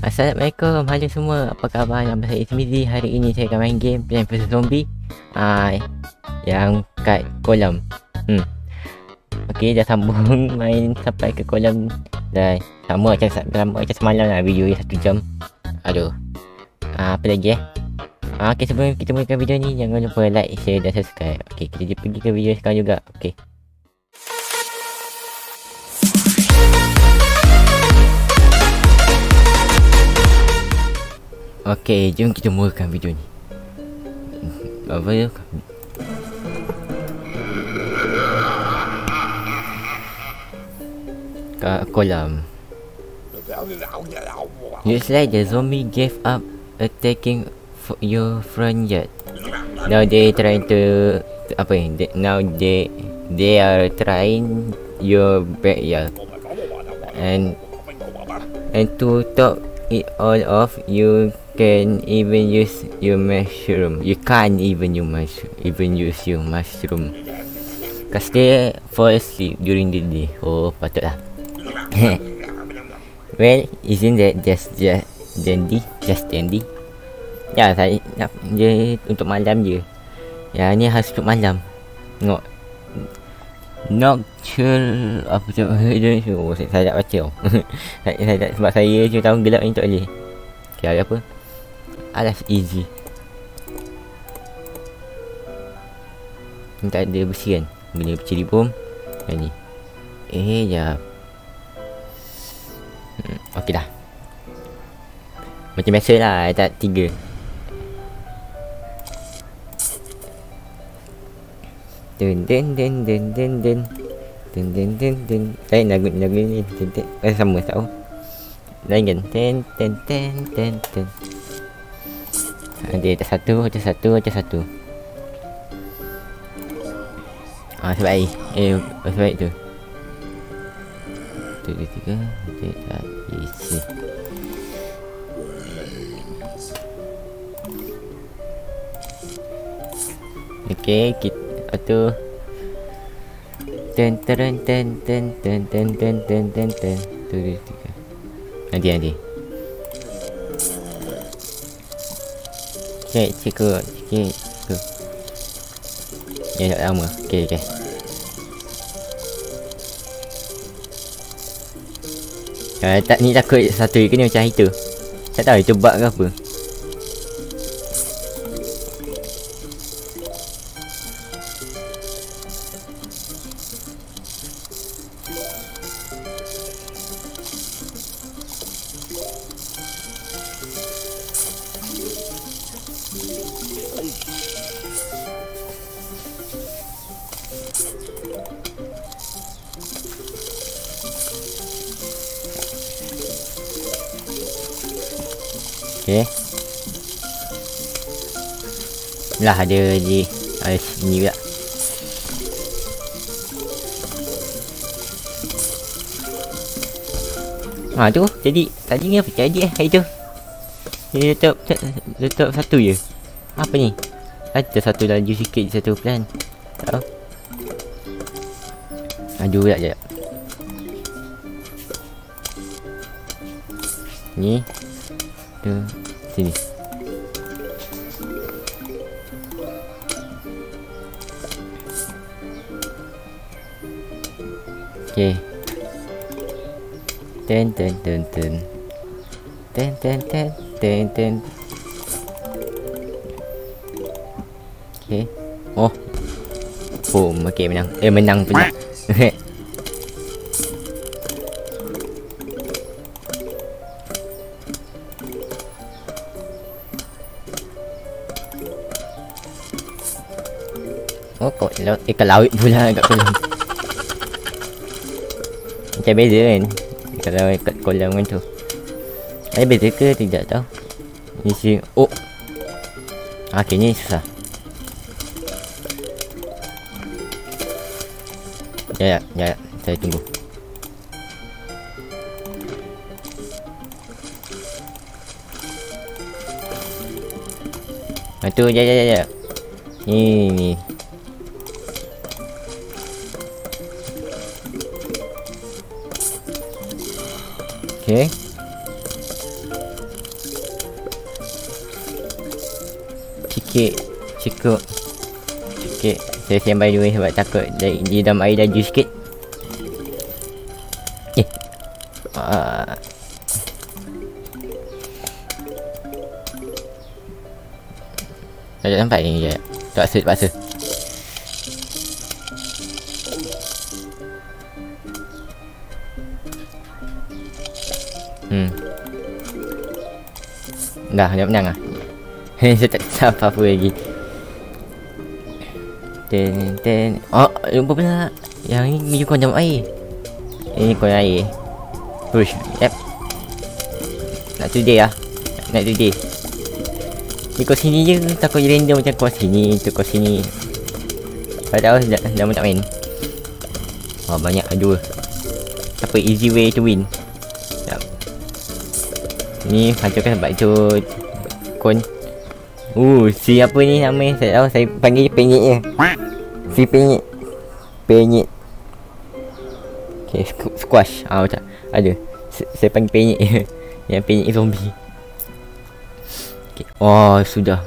Assalamualaikum. Halo semua. Apa khabar? Nama saya Ismizi Hari ini saya akan main game Plan vs Zombie. Uh, Yang kat kolam. Hmm. Okay dah sambung Main sampai ke kolam. Dah sama macam, sama macam semalam lah Video ni satu jam. Aduh. Uh, Apa lagi eh? Uh, Okay sebelum kita mulakan video ni Jangan lupa like, share dan subscribe. Okay kita pergi ke video sekarang juga. Okay Okey, jom kita mulakan video ni. Apa ya? Kat kolam. Looks like the zombie gave up attacking your friend yet. Now they trying to apa ni? Now they they are trying your backyard. And and to top it all off, you can even use your mushroom. You can't even use mushroom, even use your mushroom. Cause they fall asleep during the day. Oh, patutlah. well, isn't that just just dandy? Just dandy? Ya, saya nak dia untuk malam je. Ya, ni harus untuk malam. Tengok. Nocturnal apa tu? Oh, saya, saya tak baca. saya, saya tak, sebab saya je tahu gelap ni tak boleh. Okay, apa? Alas easy. Ni tak ada besi kan? Boleh berciri bom Yang ni. Eh jap. Hmm, Okey dah. Macam biasa lah Tak tiga. Dun dun dun dun dun dun. Dun dun dun dun. Eh lagu lagu ni. Dun dun. Eh sama tak tahu. Lain kan? Ten ten ten ten ten ada satu, ada satu, ada satu. Ah, sebab air. Eh, sebab itu. Tu, dua, tiga. Dia tak isi. Okay, kita tu. Ten ten ten ten ten ten ten ten ten ten. Tu, dua, tiga. Nanti, nanti. Cek, cek ke, cek ke. Ya, tak lama. Okey, okey. Uh, tak ni takut satu ke ni macam itu. Tak tahu itu bug ke apa. Lah ada di ada sini juga. Ha tu jadi tadi ni apa jadi eh itu. Dia letak letak satu je. Apa ni? Ada satu laju sikit satu plan. Tak. Maju pula je. Ni tu sini. Okay. Ten ten ten ten. Ten ten ten ten ten. Okay. Oh. Boom. Okay menang. Eh menang pula. Oh kok laut ikan laut pula kat kolam Macam beza kan? Kalau kat kolam kan tu. Ada beza ke? Tidak tahu. Ni si Oh! Okay ni susah. Ya ya ya Saya tunggu. Itu ya ya ya ya. Ni ni Okay. Cikik. Cikuk. Cikik. Saya sembai dulu sebab takut dari di dalam air laju sikit. Eh. Ah. Dah sampai ni je. Tak sempat sempat. Dah, dah menang lah. Saya tak tahu apa-apa lagi. Ten, ten. Oh, jumpa pula. Yang ni, ni kau dalam air. Ini kau air. Push, yep. Nak today lah. Nak today. Ni kau sini je. Takut random macam kau sini Tu kau sini. Padahal dah, dah, dah tak main. Oh banyak dua Apa easy way to win Ni hancurkan sebab itu Kon Uh, si apa ni nama Saya tahu? Saya panggil je penyit je. Si penyit Penyit Okay, squash. Ah macam Ada. Saya panggil penyit je. Yang penyit zombie. Okay. Oh sudah.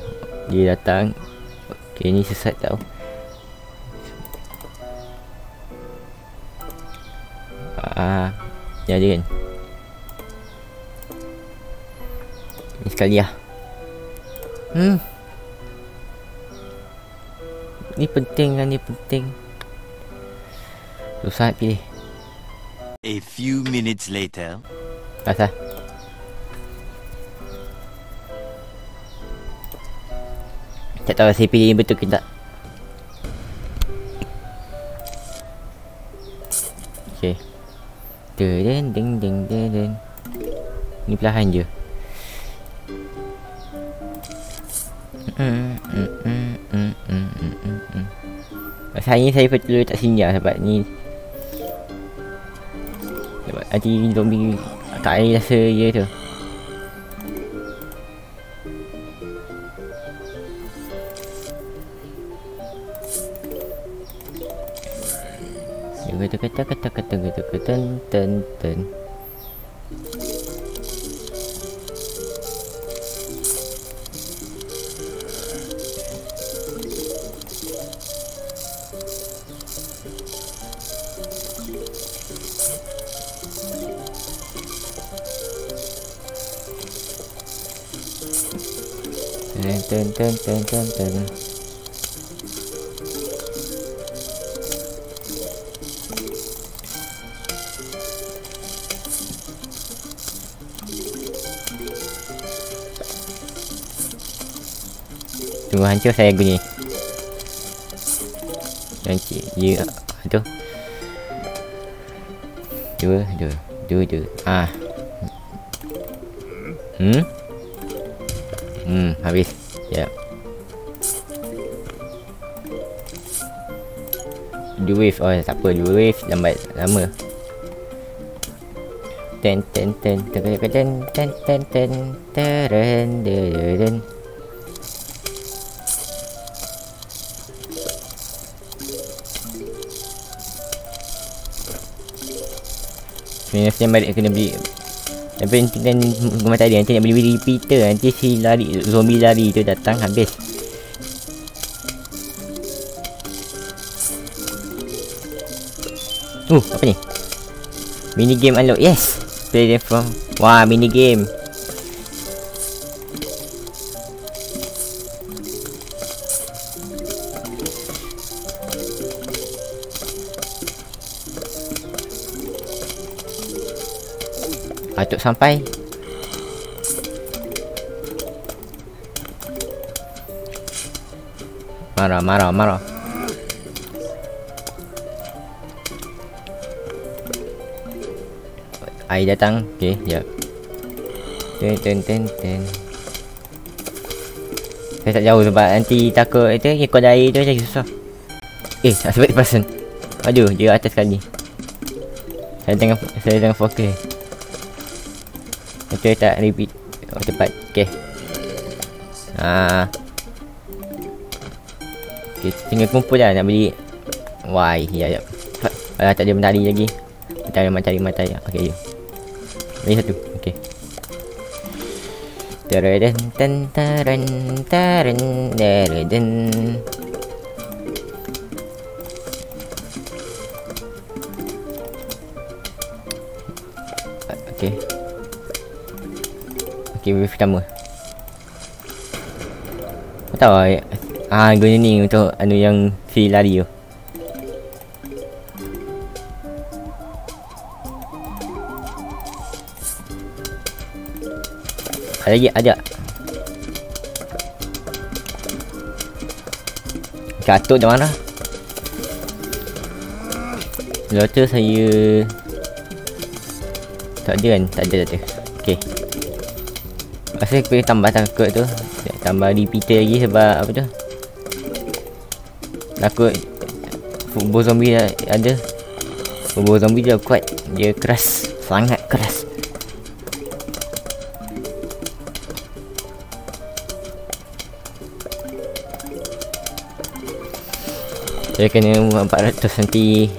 Dia datang. Okay ni sesat tau. Ah, Ya dia kan sekali lah. Hmm. Ni penting kan ni penting. Susah nak pilih. A few minutes later. Asal Tak tahu saya pilih ni betul ke tak. Okay Deng deng deng deng deng Ni perlahan je Pasal ni saya perlu letak sini lah sebab ni Sebab nanti zombie kat air rasa dia tu Kata kata kata kata kata kata ten ten ten Ten ten ten ten ten ten Tunggu hancur saya bunyi Nanti dia tu Dua Dua Dua dua Ah Hmm Hmm habis Dua wave. Oh tak apa Dua wave lambat Lama. Ten ten ten ten ten ten ten ten ten ten Sebenarnya balik kena beli. Tapi nanti kan Rumah tadi Nanti nak beli repeater. Nanti si lari Zombie lari tu datang Habis Uh apa ni? Mini game unlock Yes. Play them from Wah mini game. Patut sampai. Marah, marah, marah Air datang. Okay, jap. Ten, ten, ten, ten. Saya tak jauh sebab nanti takut Itu ikut air tu macam susah. Eh, tak sebab person Aduh, dia atas sekali. Saya tengah Saya tengah fokus. Okay, tak repeat. Oh, cepat. Okay Haa Okay, tinggal kumpul lah nak beli. Why, ya, ya. Alah, tak ada medali lagi. Matahari, matahari, matahari. Okay, jom lagi satu. Okey. Taradan tan taran taran taradan. Okey. Okey, wave pertama. Tak tahu ah guna ni untuk anu yang free lari tu. Lagi, ada. Katuk dah mana? Lepas tu saya Tak ada kan? Tak ada, tak ada Okay Rasa aku boleh tambah takut tu. Tambah repeater lagi sebab apa tu? Takut Football zombie dah ada. Football zombie dia kuat. Dia keras. Sangat keras Saya kena 400 nanti.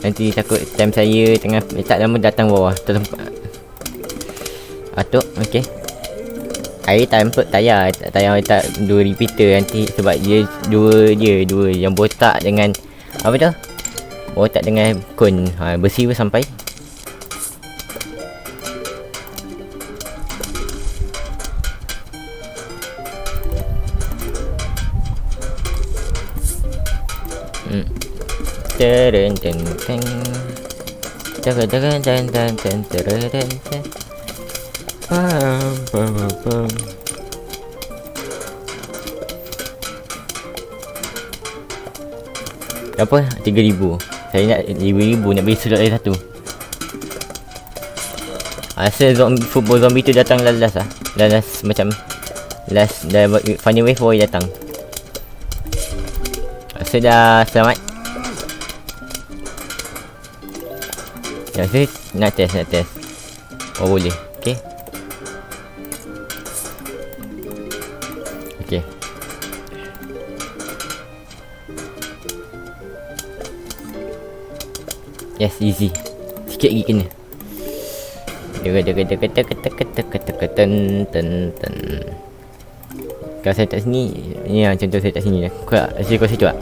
Nanti takut time saya tengah tak lama datang bawah. Tertempat Atuk, okey. Air time pun Tak tayar tak dua repeater nanti Sebab dia dua dia Dua yang botak dengan Apa tu? Botak dengan kon ha, Besi pun sampai Teren ten ten. Teren teren ten ten ten teren ten ten. Pam pam pam pam. Apa? 3000. Saya nak 5000 nak beli slot lagi satu. Rasa zombie, football zombie tu datang last lah. Last macam last final wave boy datang. Rasa dah selamat. Ya, saya nak test, nak test. Oh, boleh. Okay. Okay. Yes, easy. Sikit lagi kena. Dega dega dega dega dega dega dega ten ten ten. Kalau saya tak sini, ni lah contoh saya tak sini. Kau tak, saya ikut situ tak?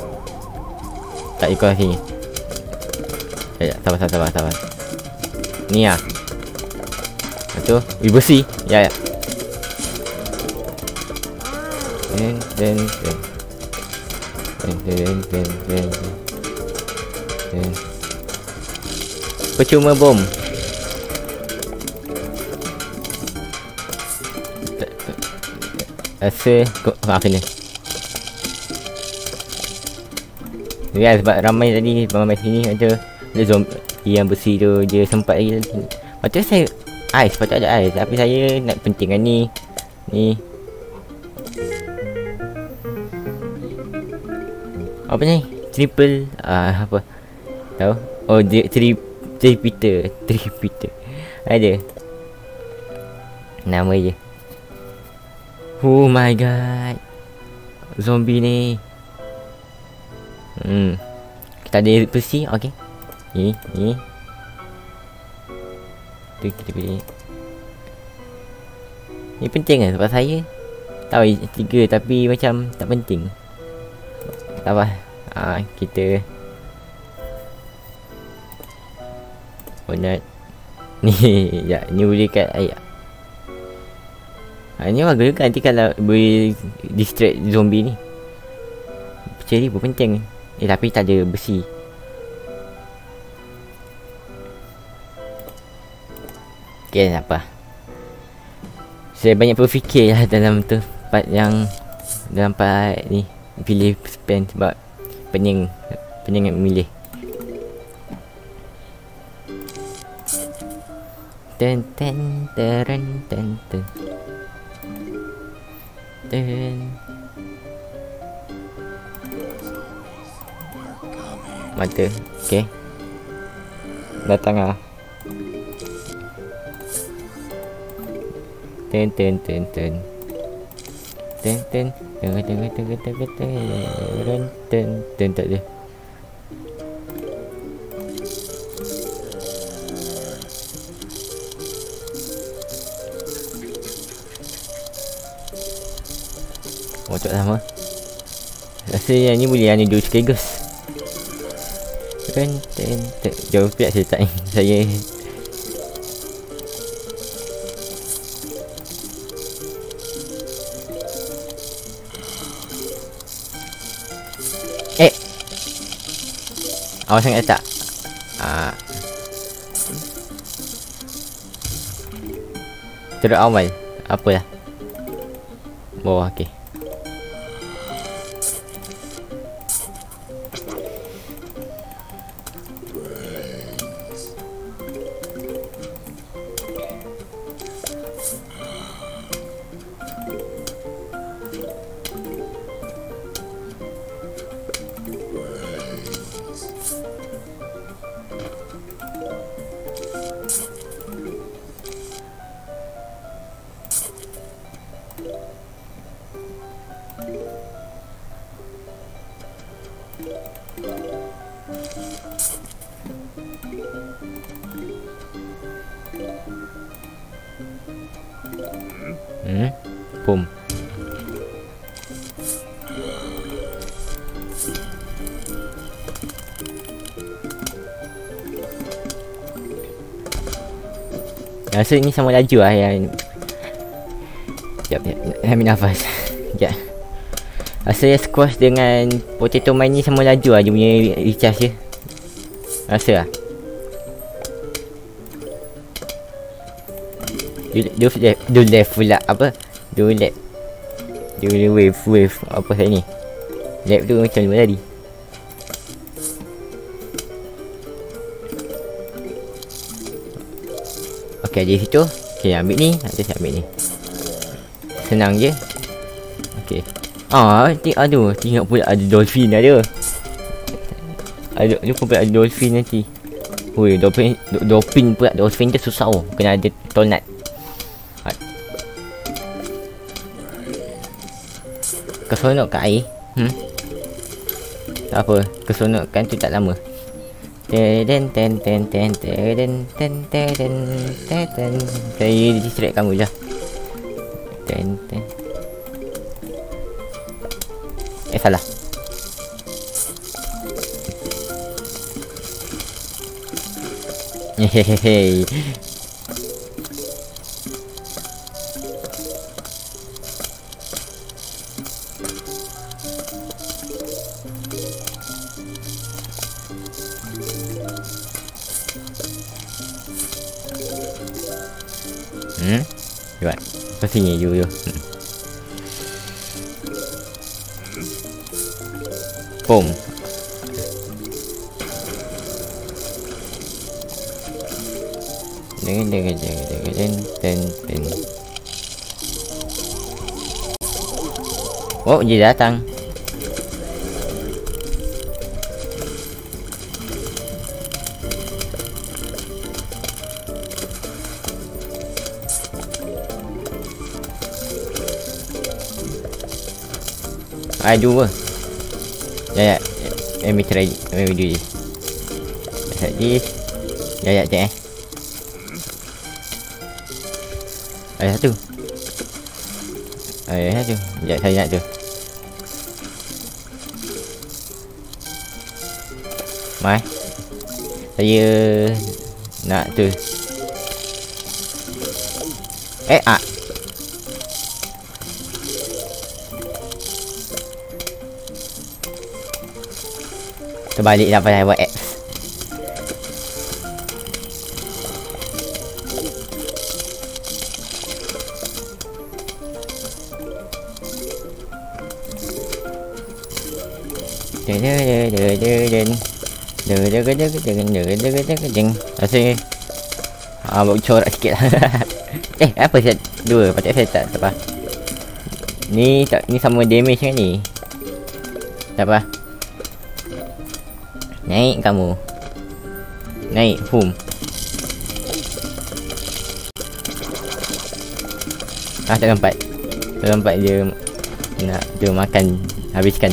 Tak ikut sini. Ya, sabar, sabar, sabar, sabar. Ni lah. Lepas tu, we bersih. Ya, ya. Ten, ten. Ten, ten, ten, ten, ten. Ten. Percuma bom. Rasa kau maaf ni. Ya sebab ramai tadi ramai sini ada ada zombie yang besi tu dia sempat lagi tadi. Patut saya ais patut ada ais. Tapi saya nak pentingkan ni ni. Apa ni? Triple ah apa? Tahu? Oh dia tri tripeater tripeater ada. Nama je Oh my god. Zombie ni. Hmm. Kita ada besi? Okay Ni Ni Tu kita pilih Ni penting kan sebab saya Tahu tiga tapi macam tak penting Tak apa ah, Kita Bonnet Ni ya, Ni boleh kat ayat Ha, ni bagus juga nanti kalau boleh distract zombie ni. Cherry pun penting. Eh tapi tak ada besi. Okay, tak apa. Saya banyak berfikir lah dalam tu part yang dalam part ni pilih spend sebab pening pening nak memilih. Ten ten teren ten ten. Then Mata Okay Datang lah Ten ten ten ten. Ten ten. Tengah tengah tengah tengah tengah. Ten. Ten tak ada. Tak sama Rasa yang ni boleh hanya dua sekaligus Ten ten ten. Jauh pula saya tak Saya Awas sangat tak Ah. Terus awal. Apa lah? Bawah okey Rasa ni sama laju lah yang Sekejap, sekejap Ambil nafas. Sekejap Rasa squash dengan potato mine ni sama laju lah dia punya recharge dia. Rasa lah. Do, left, do left pula apa? Do left Do wave wave apa saya ni. Left tu macam mana tadi Okay di situ Okay ambil ni saya ambil ni Senang je Okay Ah, ni aduh, tengok pula ada dolphin ada. Ada ni pula ada dolphin nanti. Oi, dolphin do, dolphin pula dolphin tu susah oh. Kena ada tonat. Keseronok kat air. Hmm. Tak apa, keseronok kan tu tak lama. Ten ten ten ten ten ten ten ten ten ten ten Saya distract kamu je Ten ten Eh salah Hehehe 세팅이 이거요. 뽕. 되게 되게 되게 되게 된된된 어? gì đã tăng I apa? Ya ya. Let me try. Let me do this. Like this. Ya ya cek eh. Ada satu. Ada satu. Ya saya nak tu. Mai. Saya nak tu. Eh ah. Terbalik dah pasal buat X Rasanya Ah, buat corak sikit Eh, apa set Dua, patut saya tak, tak apa Ni, tak, ni sama damage kan ni Tak apa Naik kamu. Naik, boom Ah, tak lompat Tak lompat dia Nak dia makan Habiskan.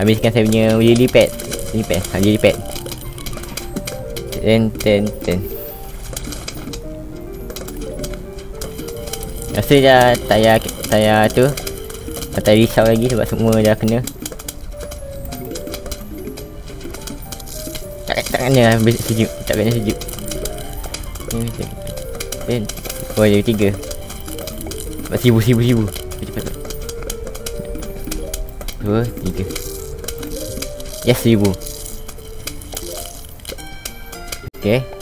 Habiskan saya punya lily pad. Lily pad, ha, lily pad. Ten, ten, ten. Rasa dah saya saya tu. Tak risau lagi sebab semua dah kena Kena lah basic sejuk Tak kena sejuk Dan Oh ada tiga. Cepat sibu sibu sibu. Cepat cepat. Dua Tiga. Yes seribu Okay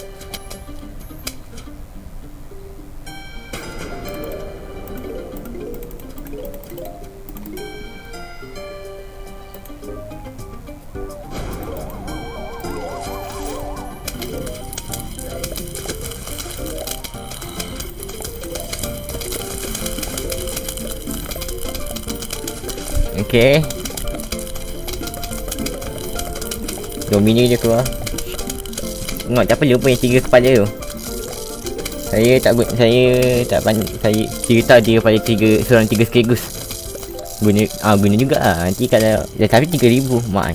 Okay Domini dia keluar. Tengok tak perlu pun yang tiga kepala tu? Saya tak guna Saya tak pandai Saya cerita dia pada tiga Seorang tiga sekaligus. Guna ah guna juga lah. Nanti kalau ya, Tapi tiga ribu Mak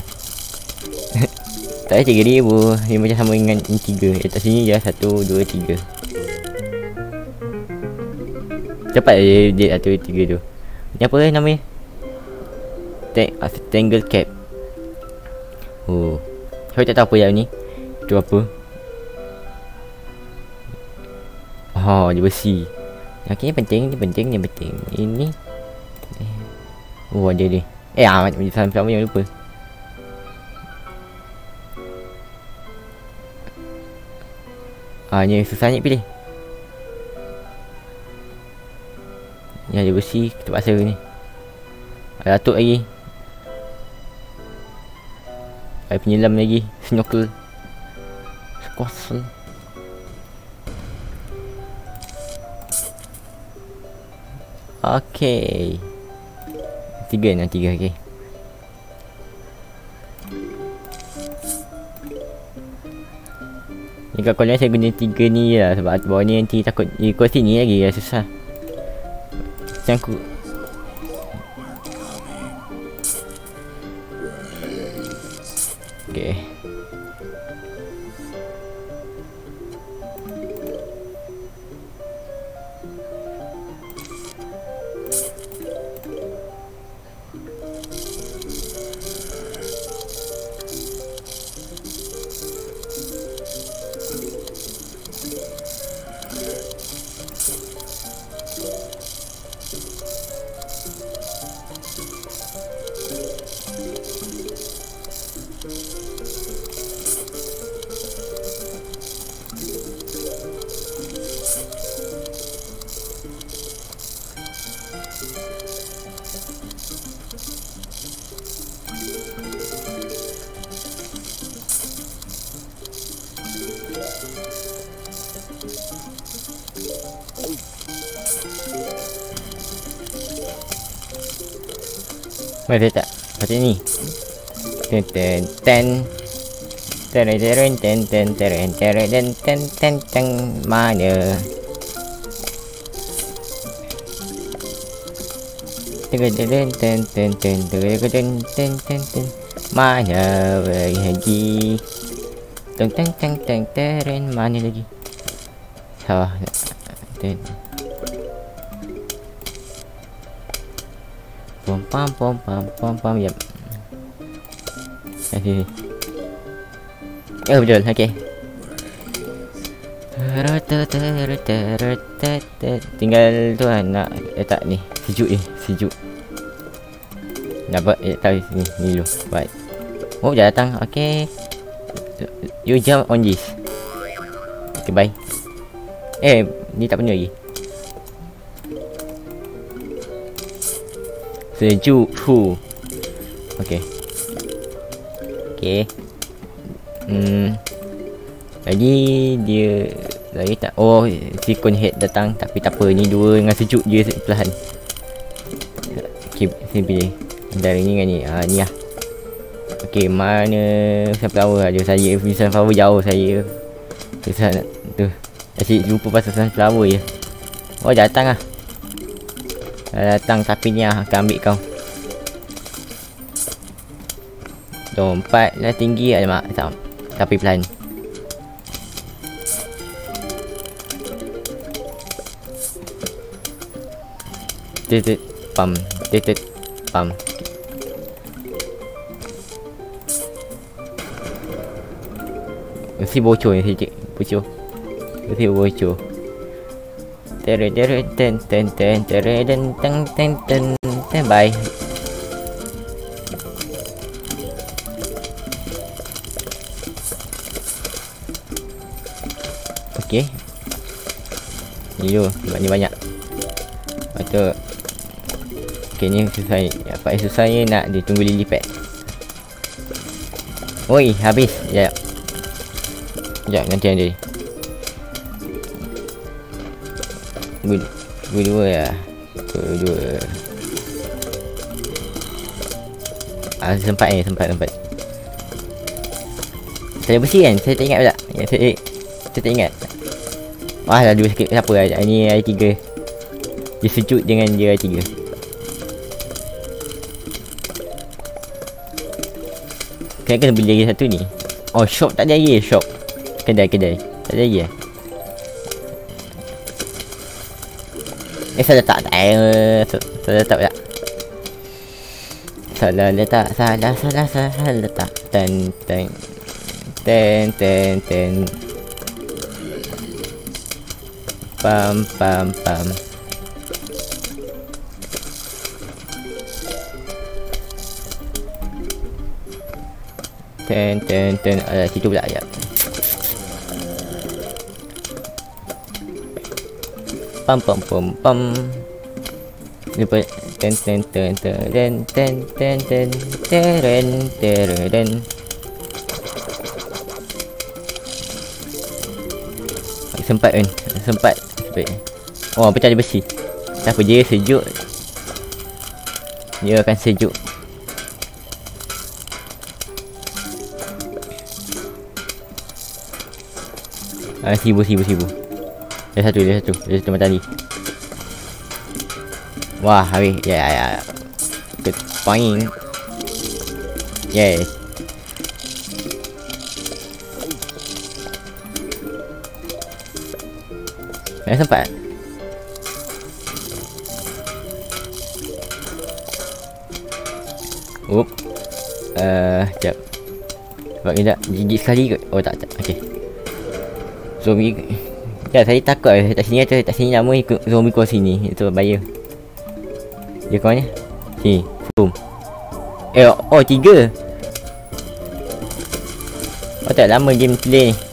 Tak ada tiga ribu. Dia macam sama dengan yang tiga Letak sini je Satu Dua Tiga. Cepat dia Dia satu tiga tu. Ni apa namanya Tang uh, Tangle cap. Oh. Saya tak tahu apa yang ni? Itu apa? Oh dia besi. Okay ni penting Ni penting Ni penting. Ini. Oh ada dia Eh ah macam sama-sama yang lupa. Ah ni susah ni pilih. Ni ada besi Kita paksa ni. Ada atuk lagi Ada penyelam lagi. Snorkel. Squassel Okay Tiga nak tiga okay Ni kat kolam saya guna tiga ni lah Sebab bawah ni nanti takut Ikut sini lagi lah susah. Aku Mana tak? Macam ni. Ten ten ten. Teren teren ten ten teren teren ten ten ten ten mana? Teren teren ten ten ten teren ten ten ten ten mana lagi? Teng teng teng teng teren mana lagi? Salah. Ten. Pam pom pam pom pam yep. Sini. Oh betul, okey. Tinggal tu lah nak letak ni Sejuk ni, sejuk Dapat letak sini, ni dulu Buat Oh dah datang, okay You jump on this Okay bye Eh, ni tak penuh lagi Sejuk. Hu. Okay Okay Hmm. Lagi dia Lagi tak Oh Silicon head datang. Tapi tak apa Ni dua dengan sejuk je Perlahan. Okay Sini pilih. Dari ni dengan ni. Ah ni lah. Okay mana Sunflower ada Saya Sunflower jauh saya. Susah nak Tu. Asyik lupa pasal sunflower je. Oh datang lah datang tapi ni lah akan ambil kau Lompat dah tinggi Alamak tak. Tapi pelan Tut Pam Tut pam. Mesti bocor ni sikit. Bocor. Mesti bocor. Bye. Okey. Yo, banyak. Lepas tu Okay ni susah Apa yang susah ni nak dia tunggu lily pad Oi habis Sekejap Sekejap nanti ada Good dua lah Good dua Ah sempat ni sempat sempat. Saya bersih kan? Saya tak ingat pula. Ya, saya, saya tak ingat. Wah dah dua sikit. Siapa lah Ni hari tiga. Dia sejuk dengan dia hari tiga. Kan kena beli lagi satu ni. Oh shop tak ada lagi shop. Kedai kedai. Tak ada lagi eh Eh salah tak tak eh Salah letak pula. Salah letak Salah salah salah letak. Ten ten Ten ten ten. Pam pam pam. Ten ten ten. Alah situ pula ya. Pam pam pam pam. Lupa Ten ten ten ten ten ten ten ten ten ten ten Sempat kan Sempat. Sempat. Oh pecah dia besi? Tak apa dia sejuk. Dia akan sejuk. Ah, sibu, sibu, sibu. Dia satu, dia satu. Dia satu matahari. Wah, habis. Ya, yeah, ya. Yeah. Good point. Yes. Dah sempat? Oop. Eh, uh, jap. Sebab kejap gigit sekali kot. Oh tak tak. Okey. Zombie Ya saya takut. Lah Tak sini atau tak sini nama ikut zombie kau sini. Itu bahaya. Dia kau ni. Sini Boom. Eh oh tiga. Oh tak lama game play ni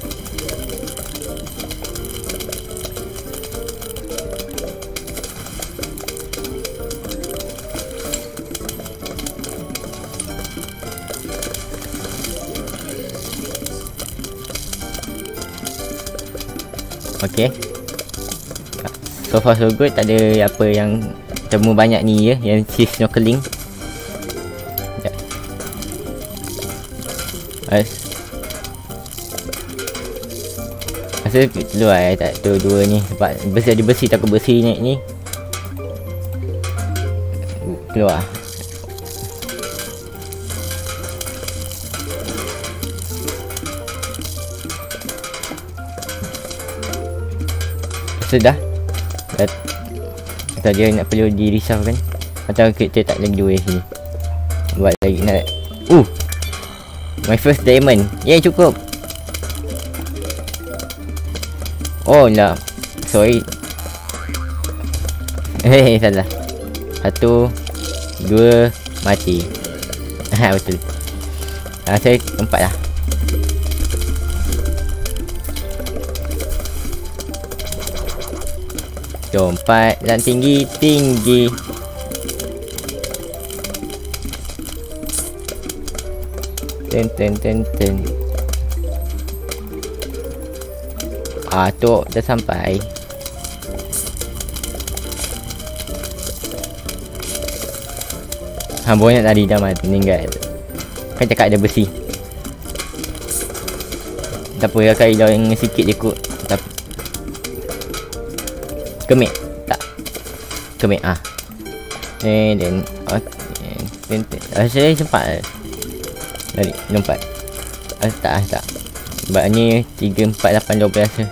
So far so good Tak ada apa yang Temu banyak ni ya Yang si snorkeling. As. Rasa keluar eh Tak tu dua ni. Sebab bersih ada bersih Takut bersih naik ni. Keluar. Sudah. Dah Atau dia nak perlu di risau kan? Atau kita tak lagi dua sini? Buat lagi nak Uh! My first diamond. Yeah cukup. Oh lah Sorry. Hei salah. Satu Dua Mati. Ha betul. Ah, saya empat lah Lompat dan tinggi tinggi. Ten ten ten ten. Ah tu dah sampai. Ha banyak tadi dah mati meninggal. Kan cakap ada besi. Tak apa kai yang sikit je kot. Kemik Tak. Kemik ah. Eh then Okay Then uh, Saya sempat Lari Lompat ah, Tak ah, tak. Sebab ni 3, 4, 8, 12 rasa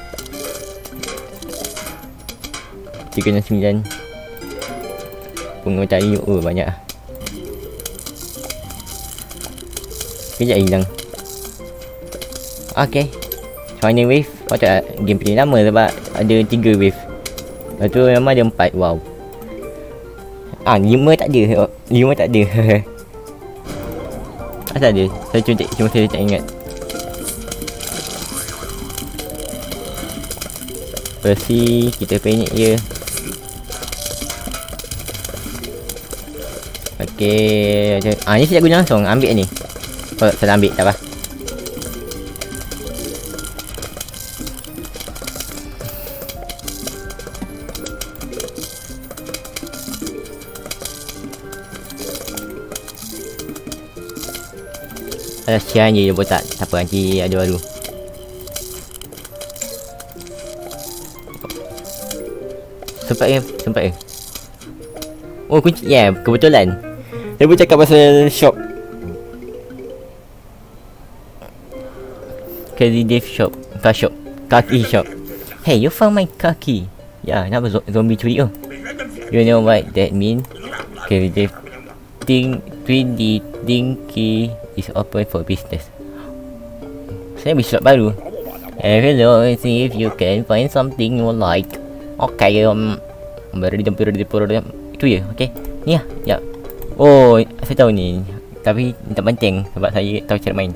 3, 6, 9 Pengen cari Oh banyak lah Kejap hilang. Okay. Final wave. Patut lah game play lama sebab Ada 3 wave Lepas tu memang ada 4 Wow. Ah 5 tak ada. 5 tak ada. Asal ada? Saya cuma, tak, cuma saya tak ingat. Persi Kita penyek je. Okay Ah ni saya guna langsung. Ambil ni. Oh salah ambil tak apa Alah sian je dia botak Tak apa nanti ada baru. Sempat ke? Sempat ke? Oh kunci Ya yeah, kebetulan. Saya pun cakap pasal shop. Crazy Dave shop Car shop Kaki shop. Hey you found my kaki Ya yeah, kenapa zombie curi? Tu You know what that mean? Crazy Dave. Think 3D Dinky is open for business. Saya bisa baru. Eh, hello, see if you can find something you like. Okay, um, baru di tempur di tempur itu ya, okay. Ni ya, ya. Oh, saya tahu ni. Tapi tak penting sebab saya tahu cara main.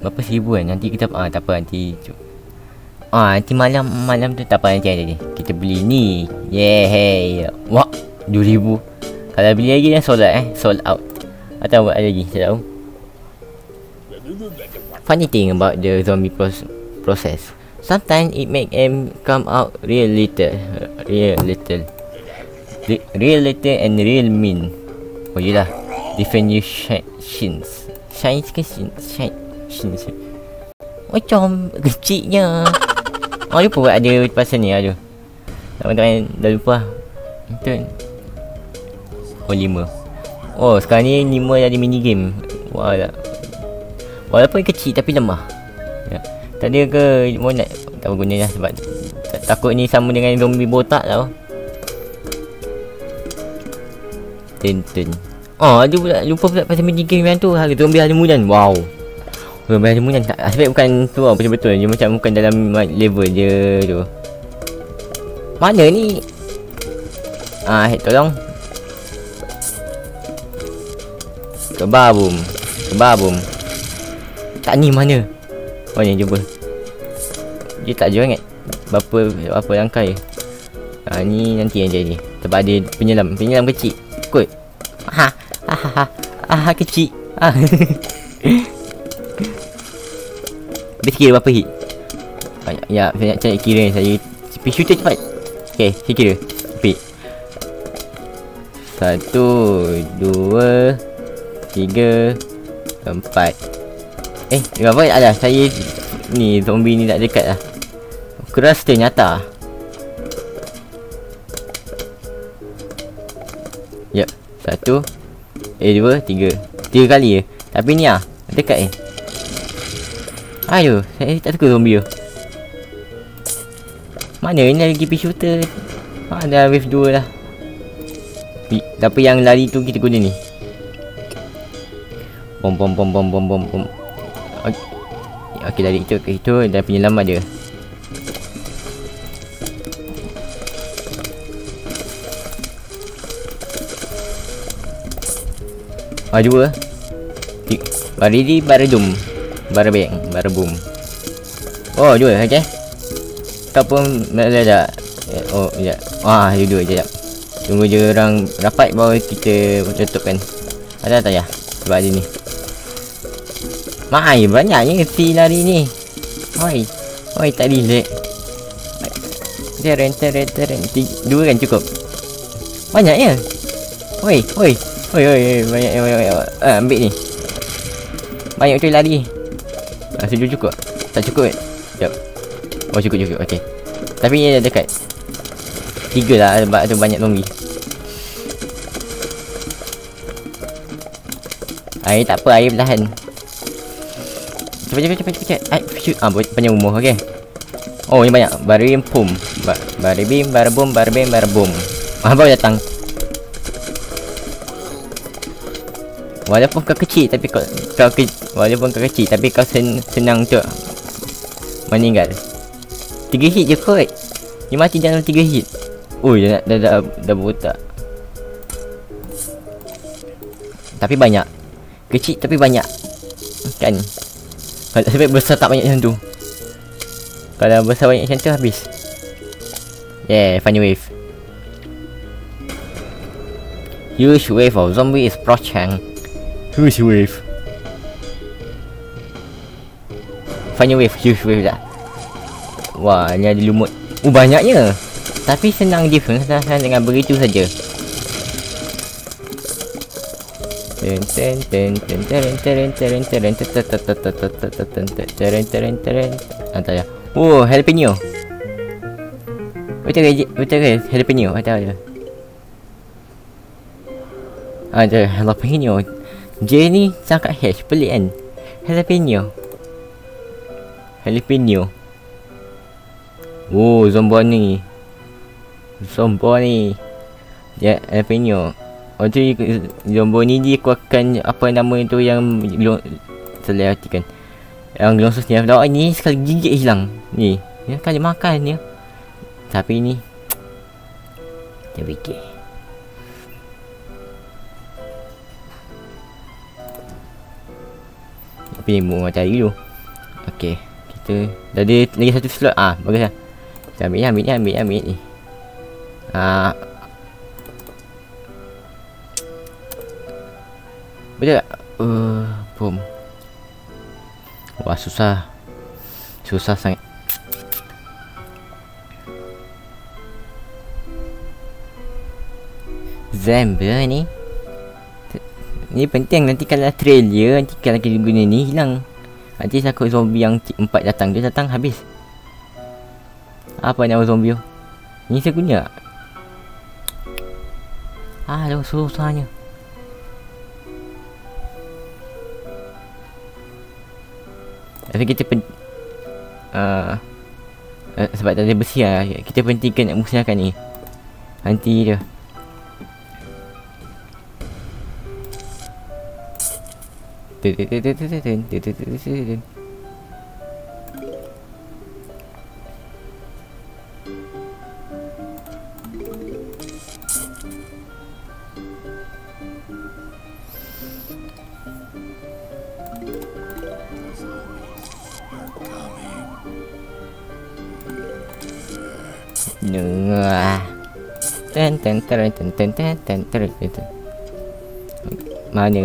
Berapa seribu kan? Nanti kita ah tak apa nanti. Ah, nanti malam malam tu tak apa nanti aja Kita beli ni. Yeah, hey. Wah, 2000 Kalau beli lagi kan sold out eh. Sold out. Atau buat lagi Saya tahu. Funny thing about the zombie process. Sometimes it make them come out real little Real little. Re Real little and real mean. Oh yelah. Definitions Shines ke shines Shines Macam kecilnya. Oh lupa buat ada pasal ni aduh. Teman-teman dah lupa. Betul Oh lima. Oh sekarang ni lima ada mini game Wah tak. Walaupun kecil tapi lemah. Ya. Tak ada ke Mau nak? Tak berguna lah sebab Takut ni sama dengan zombie botak tau. Tenten Oh ada pula Lupa pula pasal mini game yang tu. Harga zombie ada mudan Wow. Zombie ada mudan Aspek bukan tu lah Betul-betul. Dia macam bukan dalam level je tu. Mana ni? Ah, tolong Kebabum. Kebabum. Tak ni mana? Oh ni jumpa. Dia tak jual ingat Berapa Berapa langkai ha, Ni nanti yang jadi. Sebab ada penyelam. Penyelam kecil. Kot. Ha Ha ha ha. Ha kecil. Ha. Habis kira berapa hit? Ya Saya nak cari kira Saya Speed shooter cepat. Okay Saya kira. Speed Satu Dua Tiga Empat. Eh Berapa ada Saya Ni zombie ni tak dekat lah. Keras ternyata Ya Satu. Eh dua Tiga. Tiga kali je Tapi ni lah Dekat eh Aduh Saya tak suka zombie tu. Mana ni lagi pergi shooter? Ada wave dua lah Tapi yang lari tu kita guna ni Bom bom bom bom bom bom bom. Okey, okay, dari itu ke itu dan penyelam ada. Ah dua. Bari di baradum. Barabeng, barabum. Oh, dua okey. Tak pun nak ada. Eh, oh, ya. Ah, dua je. Tunggu je orang rapat baru kita tutupkan. Ada tak ya? Sebab ada ni. Mai banyaknya si lari ni. Oi. Oi tak relax. Teren teren teren. Dua kan cukup. Banyaknya. Oi, oi. Oi oi banyak banyak banyak. Ah, ambil ni. Banyak tu lari. Ah, sudah cukup. Tak cukup eh? Jap. Oh cukup cukup. Okey. Tapi ni dekat. Tiga lah sebab ada banyak zombie. Air tak apa, air perlahan. Cepat cepat cepat cepat. Ai, shoot. Ah, banyak umur okey. Oh, ini banyak. Baribim pum. Ba baribim, barbum, barbim, barbum. Ah, baru datang. Walaupun kau kecil tapi kau kau ke, walaupun kau kecil tapi kau sen, senang untuk meninggal. Tiga hit je kot. Dia mati dalam tiga hit. Dia dah dah dah, dah botak. Tapi banyak. Kecil tapi banyak. Kan? Kalau sebab besar tak banyak macam tu. Kalau besar banyak macam tu habis. Yeah, funny wave. Huge wave of zombie is approaching. Huge wave. Funny wave, huge wave dah. Wah, ni ada lumut. Oh, banyaknya. Tapi senang defense senang dengan begitu saja. Entah ya. Oh, jalapeno. Betul ke? Betul ke? Jalapeno. Ada ada. Ada jalapeno. Dia ni sangat hash. Pelik kan? Jalapeno. Jalapeno. Oh, zombie ni. Zombie ni. Ya, jalapeno. Tu Zombie ni dia keluarkan apa nama tu yang Salah artikan Yang gelonsus ni Lawak ni sekali gigit hilang. Ni Ni kan dia makan ni. Tapi ni Dia fikir. Tapi ni mau cari dulu. Okay Kita Dah ada lagi satu slot. Ah bagus lah. Kita ambil ni ambil ni ambil, ni. Ah Betul tak? Uh, boom. Wah susah. Susah sangat. Zambia ni. Ni penting nanti kalau trailer nanti kalau kita guna ni hilang. Nanti takut zombie yang empat datang dia datang habis. Apa nama zombie? Ni saya guna. Ah, dah susahnya. Tapi kita pen uh, uh, Sebab tak ada besi lah Kita pentingkan nak musnahkan ni Nanti dia Nengah 따라 딴딴딴 따라 일단 마녀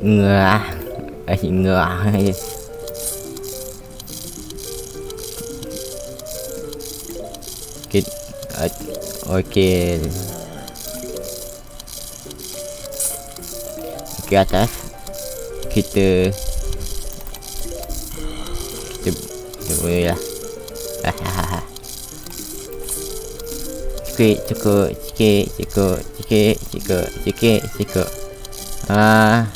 ngựa ở chị ngựa hay kịch ở ok ke atas kita kita kita boleh lah sikit cukup sikit cukup sikit cukup sikit cukup. Ah.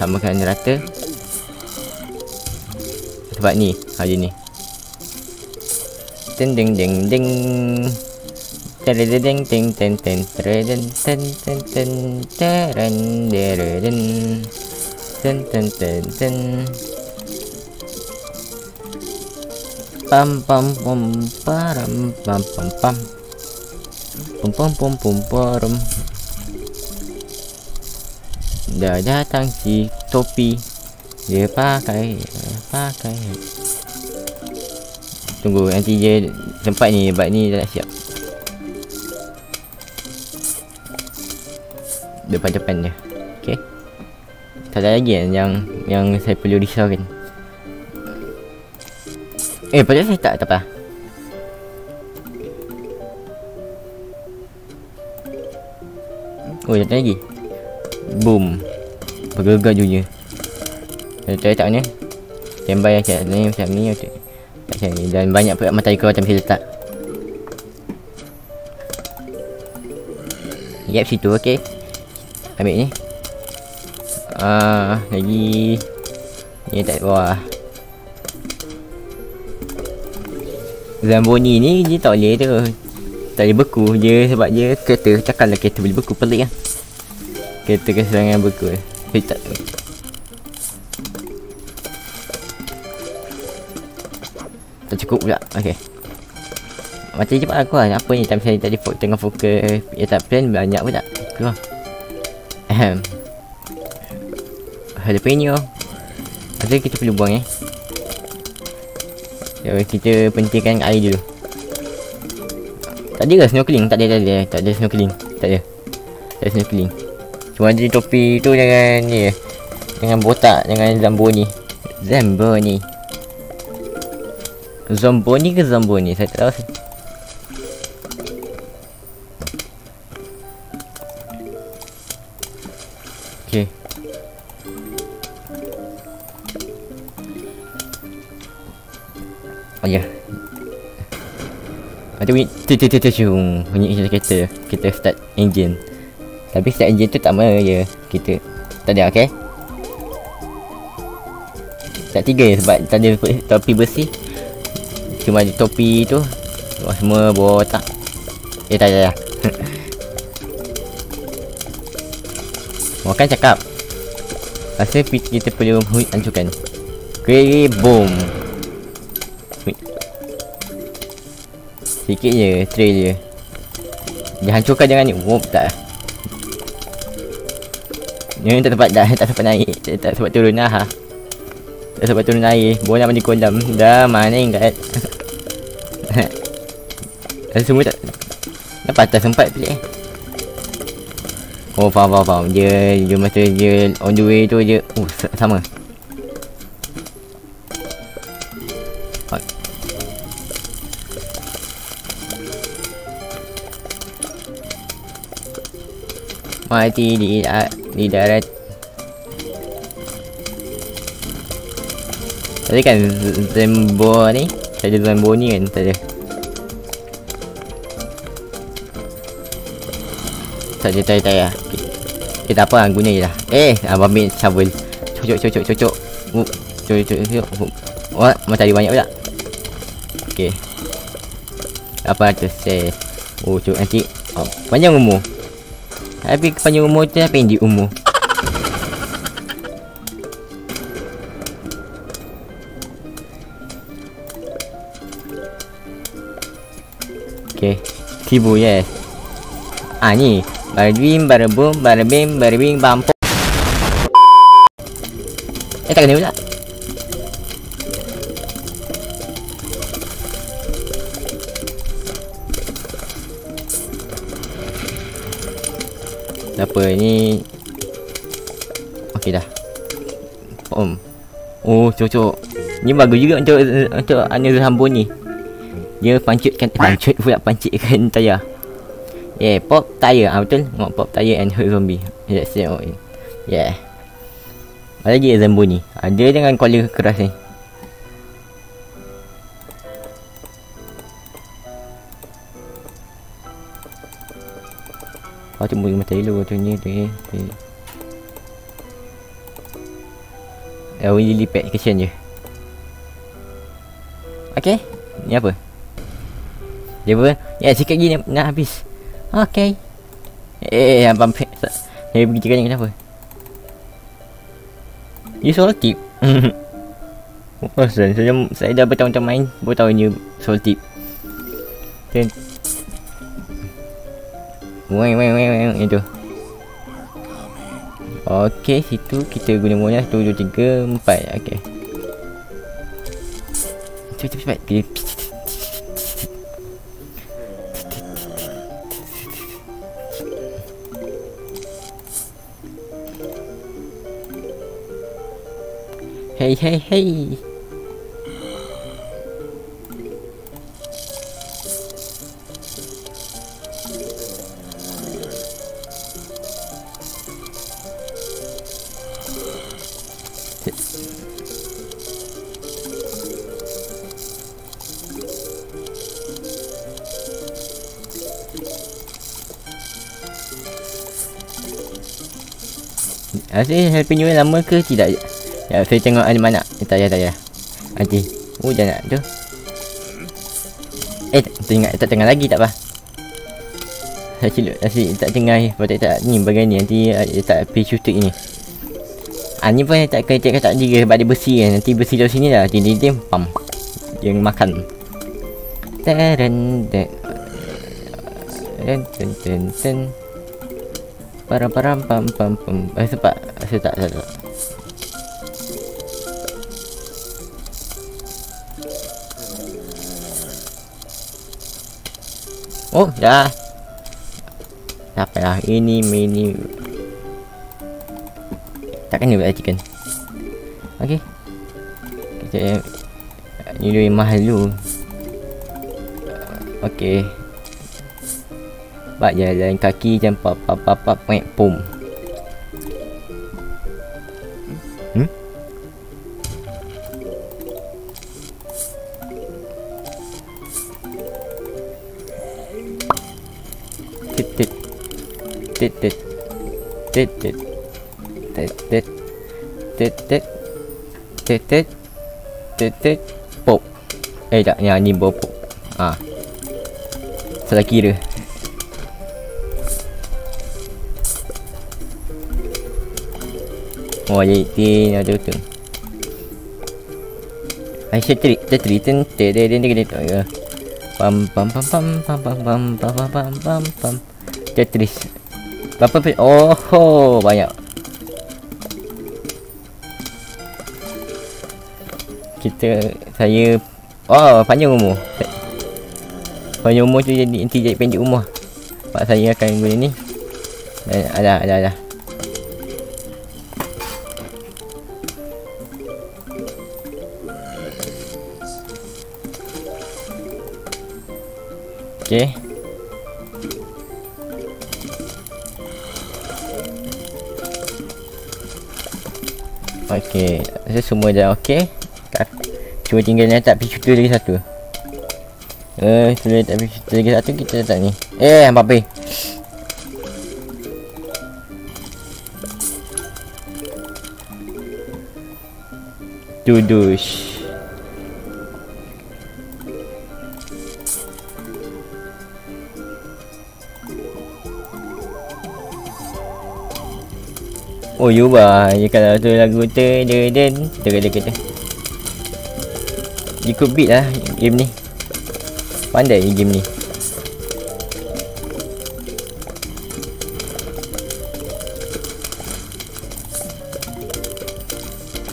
Samakan rata Sebab ni hari ni. Ding ding ding ding ding ding ding ding ding ding ding ding ding ding ding ding ding ding ding pam pam pam param pam pam pam pam pam pam pam param Dah datang si topi Dia pakai dia Pakai Tunggu nanti dia Tempat ni Sebab ni dah siap Depan-depan dia Okay Tak ada lagi kan yang Yang saya perlu risaukan. Eh pada saya tak Tak apa. Oh ada lagi. Boom. Bergegar dunia. Saya tak ni? Standby macam ni Macam ni. Macam ni. Dan banyak pula matahari kau macam bisa letak. Yap situ okey Ambil ni Ah, lagi ni tak bawah. Zamboni ni dia tak boleh tu. Tak boleh beku je sebab dia kereta takkanlah kereta boleh beku pelik kan. Kereta keserangan beku. Eh, tak. Tak cukup pula. Okey. Macam cepat aku lah. Apa ni time saya fo- tengah fokus ya tak plan banyak pun tak. Keluar. Ahem. Jalapeno. Ada kita perlu buang eh. Ya, kita pentingkan air dulu. Tak ada ke snorkeling? Tak ada, tak ada. Tak ada snorkeling. Tak ada. Tak ada snorkeling. Cuma ada topi tu dengan ni. Dengan botak, dengan Zamboni. Zamboni. Zamboni ke Zamboni? Saya tak tahu. Ya. Ada bunyi tu tu tu tu cung. Bunyi kereta. Kita start engine. Tapi start engine tu tak mana je. Kita tak ada okey. Start tiga je sebab tak ada topi bersih. Cuma ada topi tu. Wah, semua botak. Eh tak ada. Makan cakap. Rasa kita perlu hancurkan. Okay, boom. Sikit je, trail je. Dia hancurkan jangan ni. Wop, tak. Ni tak sempat dah, tak sempat naik. Tak, tak sempat turun dah. Ha. Tak sempat turun air. Bola mandi kolam. Dah mana ingat. Semua tak Kenapa atas sempat pelik eh Oh faham faham faham Dia Dia masa dia On the way tu je Oh sa- sama Mati di da- di darat Tadi kan Zembo ni Tak ada Zembo ni kan Tak ada Tak ada tak ada. Okay. okay, tak apa lah guna je lah. Eh abang ambil shovel cocok uh, Cocok. Cocok cocok uh. Wah macam ada banyak pula. Okay Apa tu Ses Oh cocok nanti. Oh, Panjang umur Tapi panjang umur tu apa yang di umur? Okay Sibu yes Ah ni. Barbim, barbum, barbim, barbing, bampo Eh tak kena pula apa ni Okey dah Om Oh cocok Ni bagus juga untuk Untuk Anil Hambun ni Dia pancitkan eh, Pancit pula pancitkan tayar Yeah, pop tire. Ah betul. Tengok pop tire and hurt zombie. That's it. Oh, yeah. Ada lagi Zambo ni. Ada dengan collar keras ni. Oh, tu mungkin mata dulu tu ni tu ni. Eh, ini lipat kesian je. Okay. Ni apa? Dia apa? Ya, sikit lagi nak, nak habis. Okay. Eh, eh, abang pe- Saya pergi cakap ni kenapa? You soal tip. Oh, Pasal saya, saya dah bertahun-tahun main Baru tahu ni soal tip Then Weng weng weng weng Itu Okay situ kita guna monas 1, 2, 3, 4 Okay Cepat cepat cepat. Hey hey hey Asyik Happy New Year lama ke tidak? Ya, saya tengok ada mana. Eh, tak payah, tak payah. Nanti. Oh, jangan nak tu. Eh, tengok tak tengah lagi tak apa. Saya silap nasi tak tengah pada tak ni bagian ni nanti uh, tak pergi shooting ni. Ah ni pun tak kena cakap tak juga sebab dia bersih kan. Nanti bersih dari sini lah. Dia dia pam. Yang makan. Teren ten ten ten ten Param param pam pam pam. Eh sebab saya tak saya tak. Oh, dah. Apalah. Ini mini tak kena buat chicken. Okey. Kita ni dulu mahal dulu. Okey. Bak jalan kaki pap pap pap pap pap pum. Tit. Pop. Eh tak, ni bawa pop. Ah. Salah kira. Oh, jadi tin ada betul. Aisyah trik, trik, tin, tin, tin, tin, tin, tin, Pam pam pam pam pam pam pam pam pam pam pam pam Tetris Berapa pun Oh banyak. Kita Saya Oh panjang umur. Panjang umur tu jadi Nanti jadi pendek umur. Pak saya akan guna ni. Eh, Ada ada ada. Okay. Okey, rasa semua dah okey. Cuma tinggal letak tu lagi satu. Eh, uh, tinggal letak picture lagi satu kita letak ni. Eh, apa pergi? Dudush. Oh Yuba ya kalau tu lagu tu dia dia dia dia kata. Ikut beat lah game ni. Pandai ni game ni.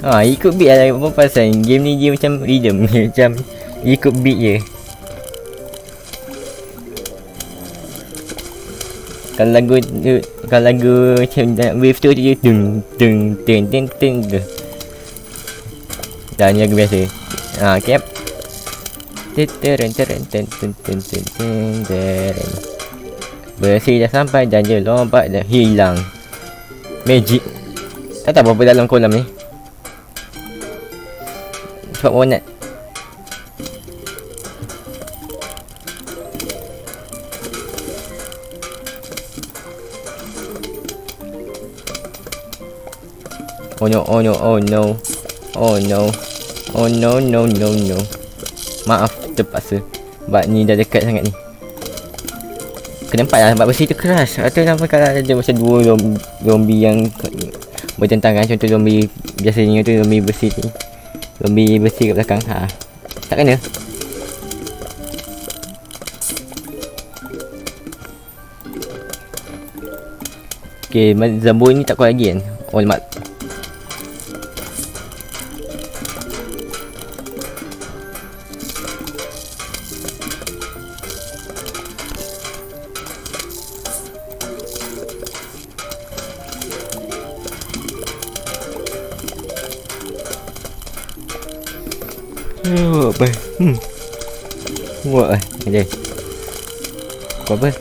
Ha, ikut beat lah apa pasal game ni dia macam rhythm macam ikut beat je. Kalau lagu tu kalau lagu macam wave tu dia dung dung ting ting ting tu. Dah ni lagu biasa. Ha, cap. Teren teren ten ten ten ten ten. Bersih dah sampai dan dia lompat dah hilang. Magic. Tak tahu apa dalam kolam ni. Sebab warna Oh no, oh no, oh no. Oh no. Oh no, no, no, no. Maaf, terpaksa. Sebab ni dah dekat sangat ni. Kena nampak lah sebab besi tu keras. Atau nampak kalau ada macam dua zombie, yang bertentangan. Contoh zombie biasanya tu zombie besi ni. Zombie besi kat belakang. Ha. Tak kena. Okay, Zambo ni tak kuat lagi kan? Oh, mak vậy có bên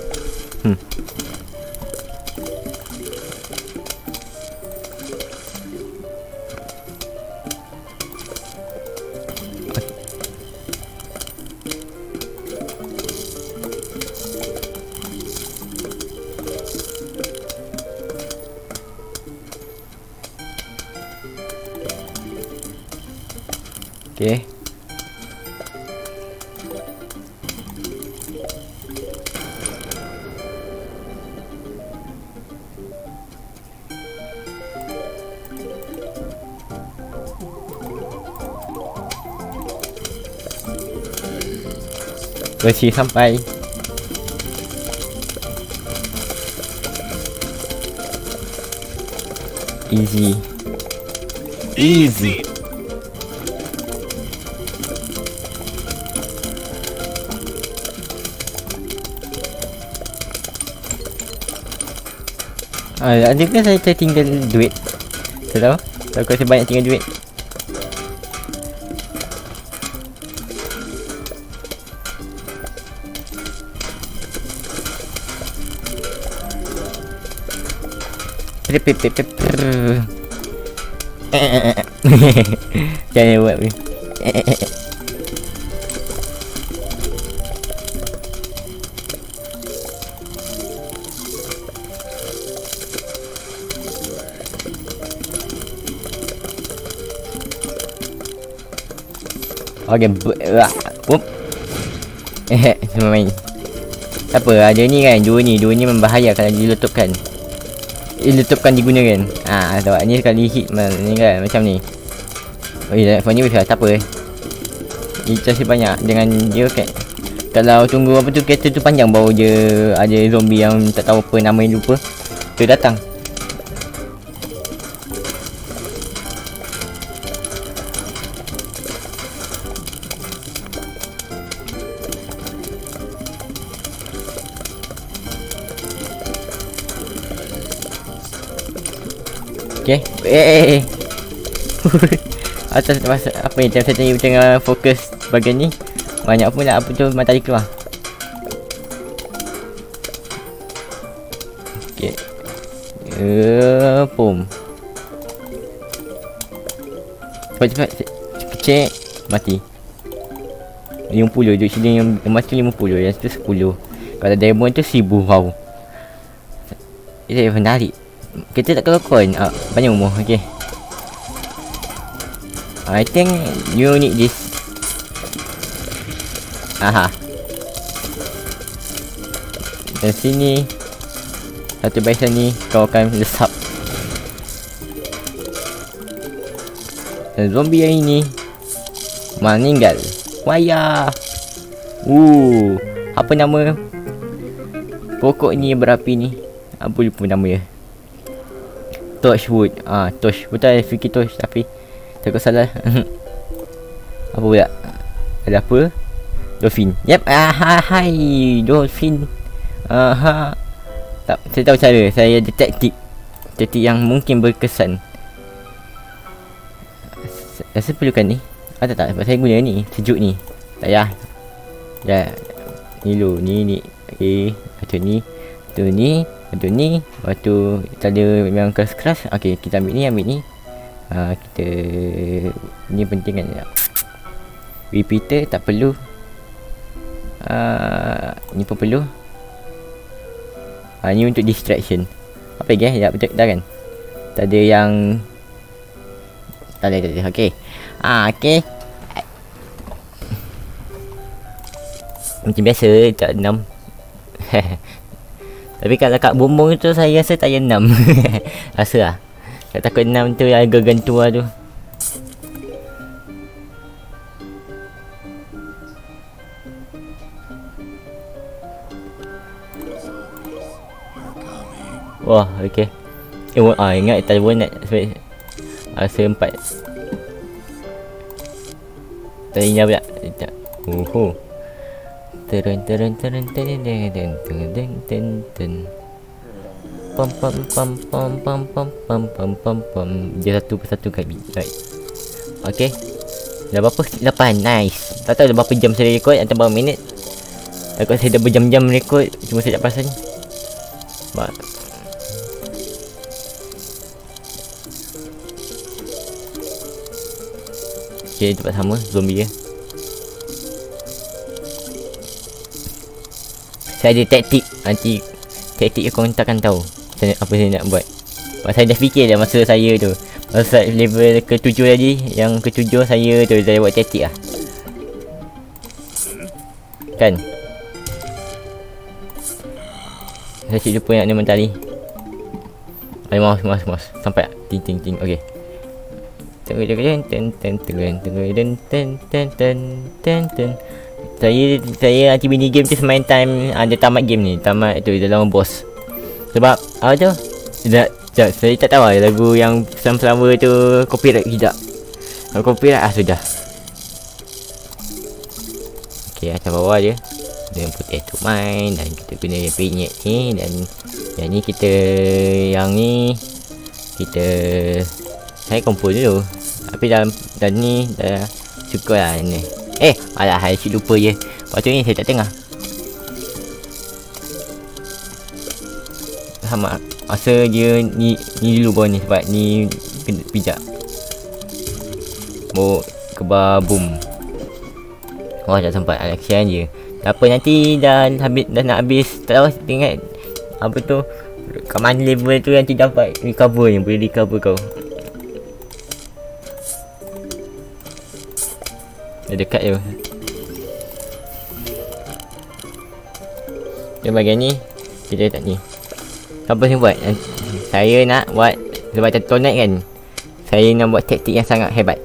Bersih sampai Easy Easy Ah, ada ke saya tertinggal duit? Saya tahu. Tahu saya banyak tinggal duit. Jangan buat ni. Okey, wah. Whoop. Eh, main. Apa, ada ni kan, dua ni, dua ni membahaya kalau diletupkan. Diletupkan digunakan. Ah, ha, ni sekali hit ni kan, macam ni. Oh, ya, phone ni bisa, tak apa. Dia charge banyak dengan dia kan. Kalau tunggu apa tu kereta tu panjang baru je ada zombie yang tak tahu apa nama yang lupa. Tu datang. Eh, eh, eh. Atas masa apa ni? Saya tengah tengah fokus bagian ni. Banyak pun nak apa tu matahari keluar. Okay. Uh, pom. Cepat cepat. Cek. Mati. 50 je sini yang emas tu 50 yang tu 10 kalau diamond tu 1000 wow Ini menarik kita tak kena coin. Ah, Banyak umur. Okay I think You need this. Aha. Dan sini Satu barisan ni Kau akan lesap Dan zombie yang ini Meninggal Waya Uh, Apa nama? Pokok ni berapi ni. Apa lupa nama dia Torchwood Ah, torch. Betul saya fikir torch Tapi Takut salah. Apa pula? Ada apa? Dolphin. Yep. Ah, Hai. Dolphin. Aha Tak Saya tahu cara. Saya ada taktik. Taktik yang mungkin berkesan. Rasa perlukan ni? Ah tak tak. Sebab saya guna ni. Sejuk ni. Tak payah. Ya Ni lu. Ni ni. Okay Macam ni. Tu ni Lepas ni Lepas tu Kita ada memang keras-keras Okay kita ambil ni Ambil ni. Uh, Kita Ni penting kan? Repeater tak perlu. Uh, Ni pun perlu. Uh, Ni untuk distraction. Apa lagi eh? Dah, dah kan? Tak ada yang Tak ada tak ada. Okay Ah, okay Macam biasa Tak enam Tapi kalau kat bumbung tu saya rasa tak payah enam Rasa lah Tak takut enam tu yang agak gantua tu Wah, okey. Eh, ah, ingat tak boleh nak sebab rasa empat. Tadi ni pula. Uhu turun turun turun turun turun turun turun turun turun pam pam pam pam pam pam pam pam pam pam dia satu persatu kali right okay dah berapa 8 nice. Tak tahu dah berapa jam saya record atau berapa minit. Takut saya dah berjam-jam record cuma saya tak perasan Ba Okay, tempat sama, zombie ya. Saya ada taktik Nanti Taktik kau takkan tahu saya, Apa saya nak buat Sebab saya dah fikir dah masa saya tu Start level ke-7 tadi Yang ke-7 saya tu Saya buat taktik lah Kan Saya cik lupa nak nama tali Ayo mouse mouse mouse Sampai ting ting ting Okay Tengok tengok ten ten ten tengok ten ten ten ten ten ten saya saya nanti mini game tu semain time ada tamat game ni. Tamat tu dalam boss sebab apa tu? Tidak tak, saya tak tahu lah lagu yang Sunflower tu copyright tidak kalau copyright ah sudah. Ok atas bawah dia. Dengan potato mine dan kita guna yang penyet ni dan yang ni kita yang ni kita saya kumpul dulu. Tapi dalam dan ni dah cukup lah ni eh alah saya cik lupa je waktu ni saya tak tengah sama Masa dia ni ni dulu bawah ni sebab ni pijak. Bawa kebar boom. Wah dah sempat election je. Tak apa nanti dah habis dah nak habis tak tahu ingat apa tu kat mana level tu nanti dapat recover ni boleh recover kau. Dia dekat je. Dia bagian ni kita tak ni. Apa yang buat? Saya nak buat sebab night kan. Saya nak buat taktik yang sangat hebat.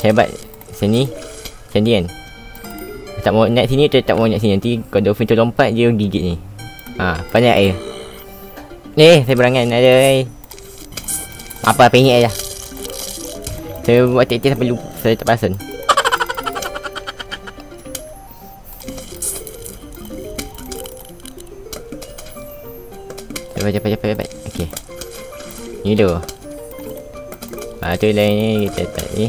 Hebat sini. Macam ni kan. Tak mau naik sini tak mau naik sini. Nanti kalau dolphin tu lompat dia gigit ni. Ha, pandai air. Eh, saya berangan ada eh. Apa penyek je. Saya buat taktik sampai lupa. Saya tak perasan. Cepat cepat cepat cepat. Okey. Ni dulu. Ah tu lain ni kita tak ni.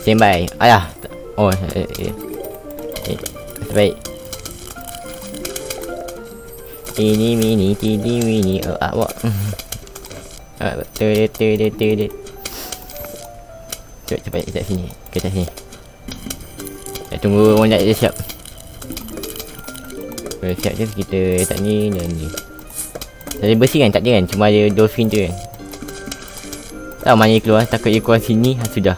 Standby. Ayah. Oh, eh, eh. eh. Baik. Ini mini, ini mini, oh, awak. Tu tu tu. Cepat cepat kita sini. Kita sini. Kita tunggu orang nak dia siap. Kalau siap je kita letak ni dan ni. Tadi bersih kan tak ada kan Cuma ada dolphin tu kan. Tak mana dia keluar Takut dia keluar sini ha, Sudah.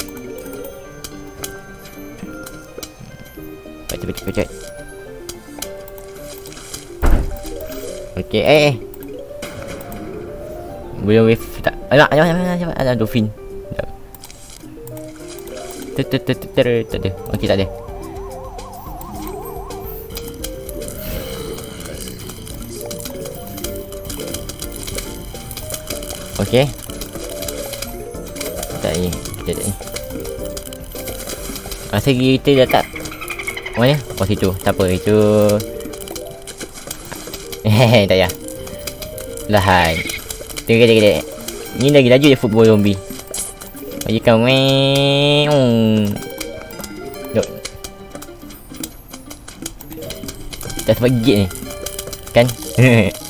Cepat cepat cepat Okay eh eh. Belum wave tak. Alah alah alah alah alah dolphin. Tak. Tak tak ada. Okay tak ada Okey. Tak ni. Kita tak ni. Masa kita dah tak. Mana? Oh situ. Tak apa. Itu. Hehehe. tak payah. Lahan. Tengok tengok tengok. Ni lagi laju je football zombie. Bagi kau. Meong. Duk. Tak sebab gigit ni. Kan?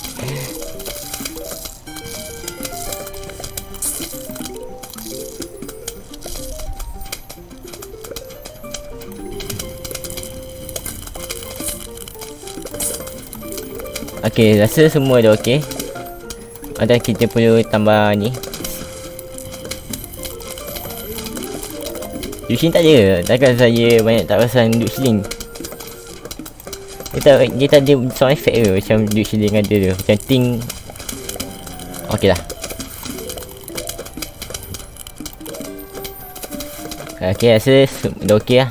Okey, rasa semua dah okey. Ada kita perlu tambah ni. Duduk sini tak ada. Takkan saya banyak tak pasal sini. Dia tak, dia tak ada sound effect ke macam sini ada tu. Macam ting. Okey lah. Okey, rasa dah okey lah.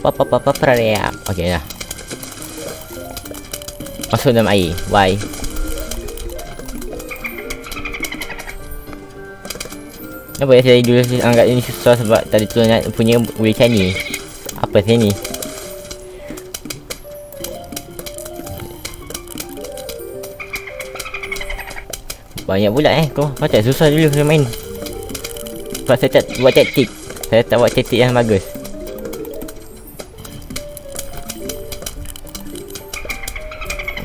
Apa apa apa Okey lah. Masuk dalam air. Why? Kenapa ya saya dulu anggap ini susah sebab tadi tu nak punya boleh ni. Apa sih ni? Banyak pula eh kau. Tak susah dulu saya main. Sebab saya tak buat taktik. Saya tak buat taktik yang bagus.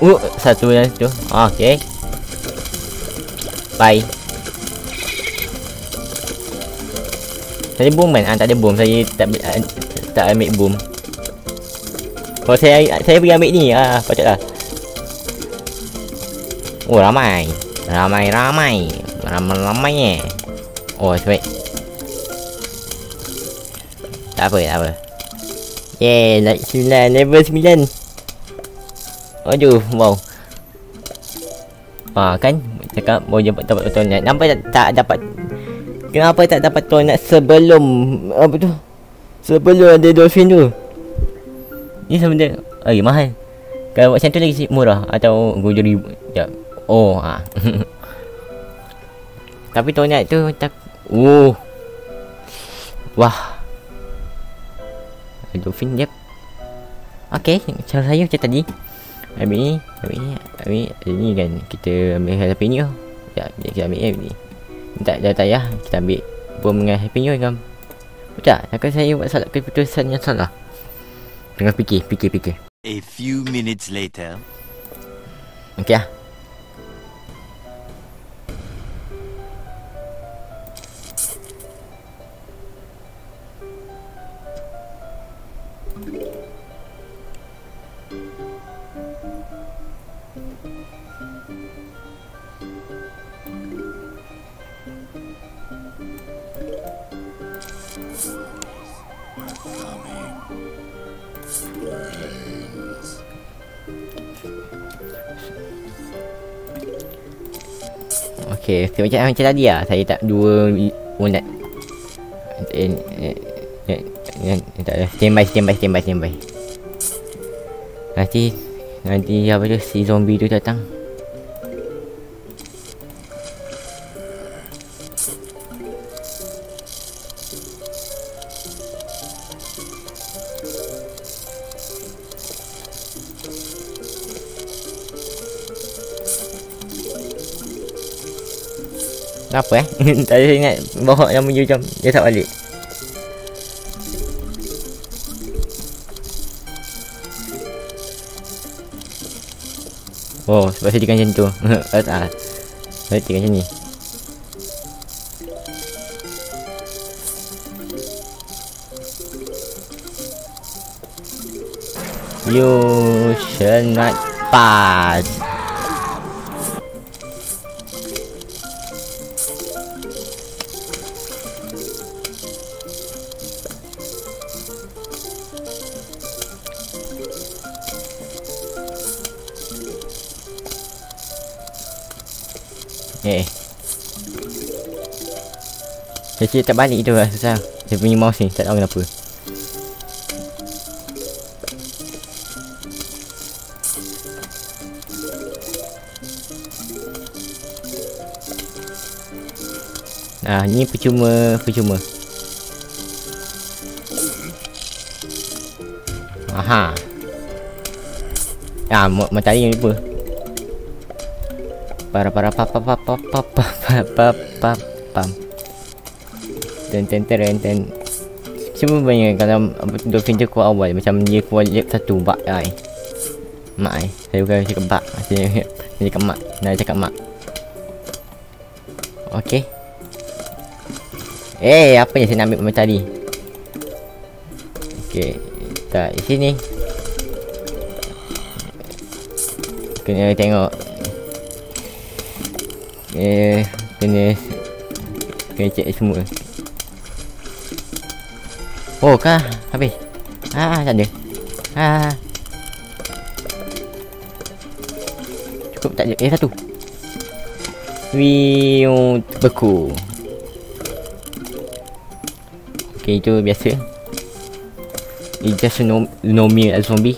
Uh, satu yang tu. Okay. Bye. Saya boom kan? Ah, tak ada boom. Saya tak uh, tak ambil boom. Kalau saya saya pergi ambil ni ah, patutlah. Oh, ramai. Ramai ramai. Ramai ramai eh. Oh, baik. Tak apa, tak apa. Yeah, like 9, level 9. Aduh, wow. Ah, kan? Cakap mau dapat dapat betul net. Nampak tak, tak dapat Kenapa tak dapat nak sebelum apa tu? Sebelum ada dolphin tu. Ni sebenarnya eh mahal. Kalau macam tu lagi murah atau 7000. Ya. Oh, ha. Tapi nak tu tak Oh. Wah. Dolphin yep. Okay, cara saya macam tadi. Ambil ni, ambil ni, ambil ni kan kita ambil happy ni oh. Ya, kita ambil ni. Tak, dah tak ya. Kita ambil bom dengan happy new kan. Betul tak? Takkan saya buat salah keputusan yang salah. Tengah fikir, fikir, fikir. A few minutes later. Okey ah. Okey, okay, macam macam tadi lah. Saya tak dua unit. Eh, eh, eh, eh, tak ada. Stand by, stand by, stand by, stand by. Nanti, nanti apa tu, si zombie tu datang. Kenapa eh? tak ada ingat bawa yang menuju jam dia tak balik. Oh, sebab saya macam tu. ah. Saya tinggal macam ni. You shall not pass. Saya tak balik tu lah susah Saya punya mouse ni tak tahu kenapa Ah, ni percuma, percuma. Aha. Ah, matahari ni apa? para para pa pa pa pa pa pa pa pa pa pa ten ten ten ten Cuma banyak kalau dolphin tu kuat awal macam dia kuat lep satu bak ai. Mak ai. Saya bukan cakap bak. Saya cakap mak. Nak cakap mak. Okey. Eh, apa yang saya nak ambil tadi? Okey. Tak, di sini. Kena tengok Eh, kena kena cek semua. Oh, kah? Habis. Ah, tak ada. Ah. Cukup tak ada. Eh, satu. Wiu, beku. Okay, itu biasa. It's just no, no me as zombie.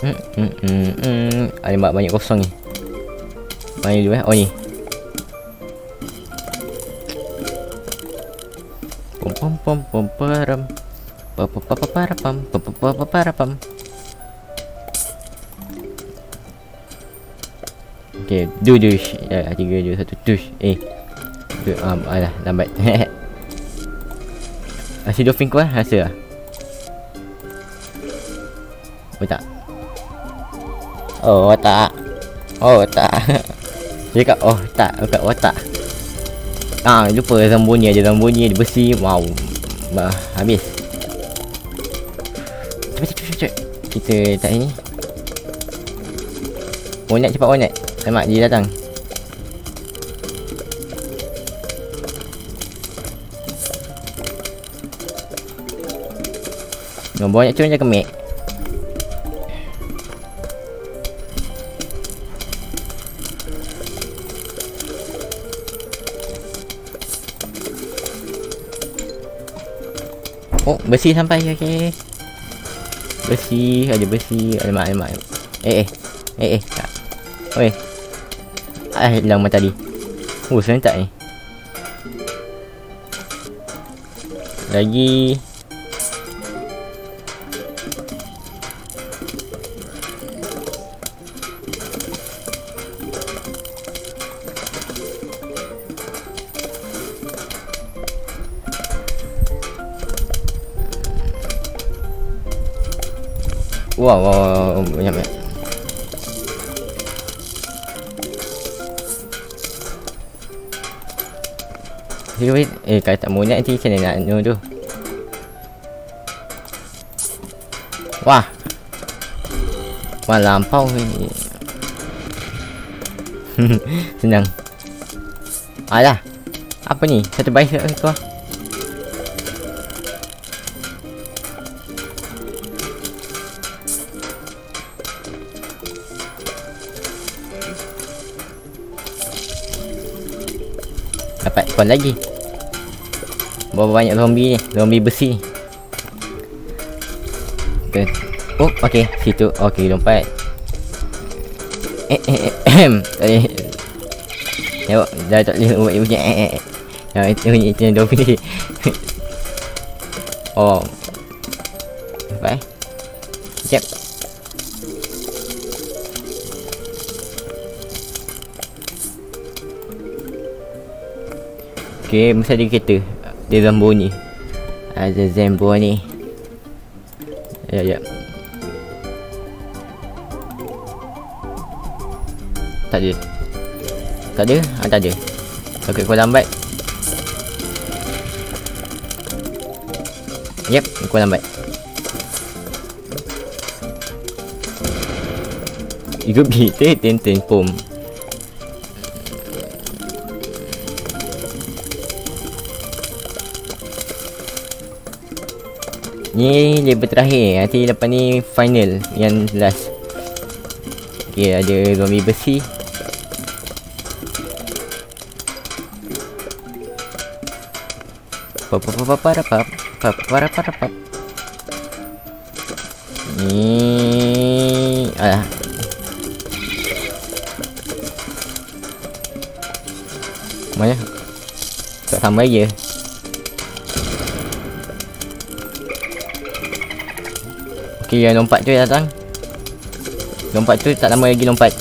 Hmm, hmm, hmm, hmm. Ada banyak kosong ni. Mana dulu eh? Oh ni. pom pom param pom pom pom pa pom pom pom pa pa pa para pam okey du du ya eh, tiga dua satu dus. eh tu um, alah lambat Asyik dofin kuat rasa lah Oh tak Oh tak Oh tak Dia kat oh tak kat oh tak Ah lupa zambonya je zambonya Dia besi Wow Bah, habis. Cepat cepat cepat. cepat. Kita tak ini. Onet cepat onet. Alamak dia datang. Nombor banyak cun je kemik. Oh, besi sampai okey. Besi, ada besi, ada mak, ada mak. Eh, eh. Eh, eh. Tak. Oi. Ah, hilang mata tadi. Oh, serentak ni. Lagi Wow, wow, wow, banyak banyak. Eh, kalau tak monat nanti mana nak no tu. Wah. Wah, lampau ni. Senang. Alah. Apa ni? Satu baik tu lah. Dapat kon lagi. Berapa banyak zombie ni? Zombie besi. Ni Okay Oh okay Situ. Okay lompat. Eh eh eh Ahem. Tadi Tengok. Dah tak boleh buat punya eh eh itu yang zombie ni. Oh Okay, mesti ada kereta. Dia Zamboni Ada Zamboni Ya, ya. Tak ada. Tak ada? Ah, tak ada. Okay, kau lambat. Yep, kau lambat. Ikut kita ten-ten pom Ni level terakhir Nanti lepas ni final Yang last. Okay ada zombie besi. Ni Alah Mana? Tak sampai je Okey, yang lompat tu datang. Lompat tu tak lama lagi lompat.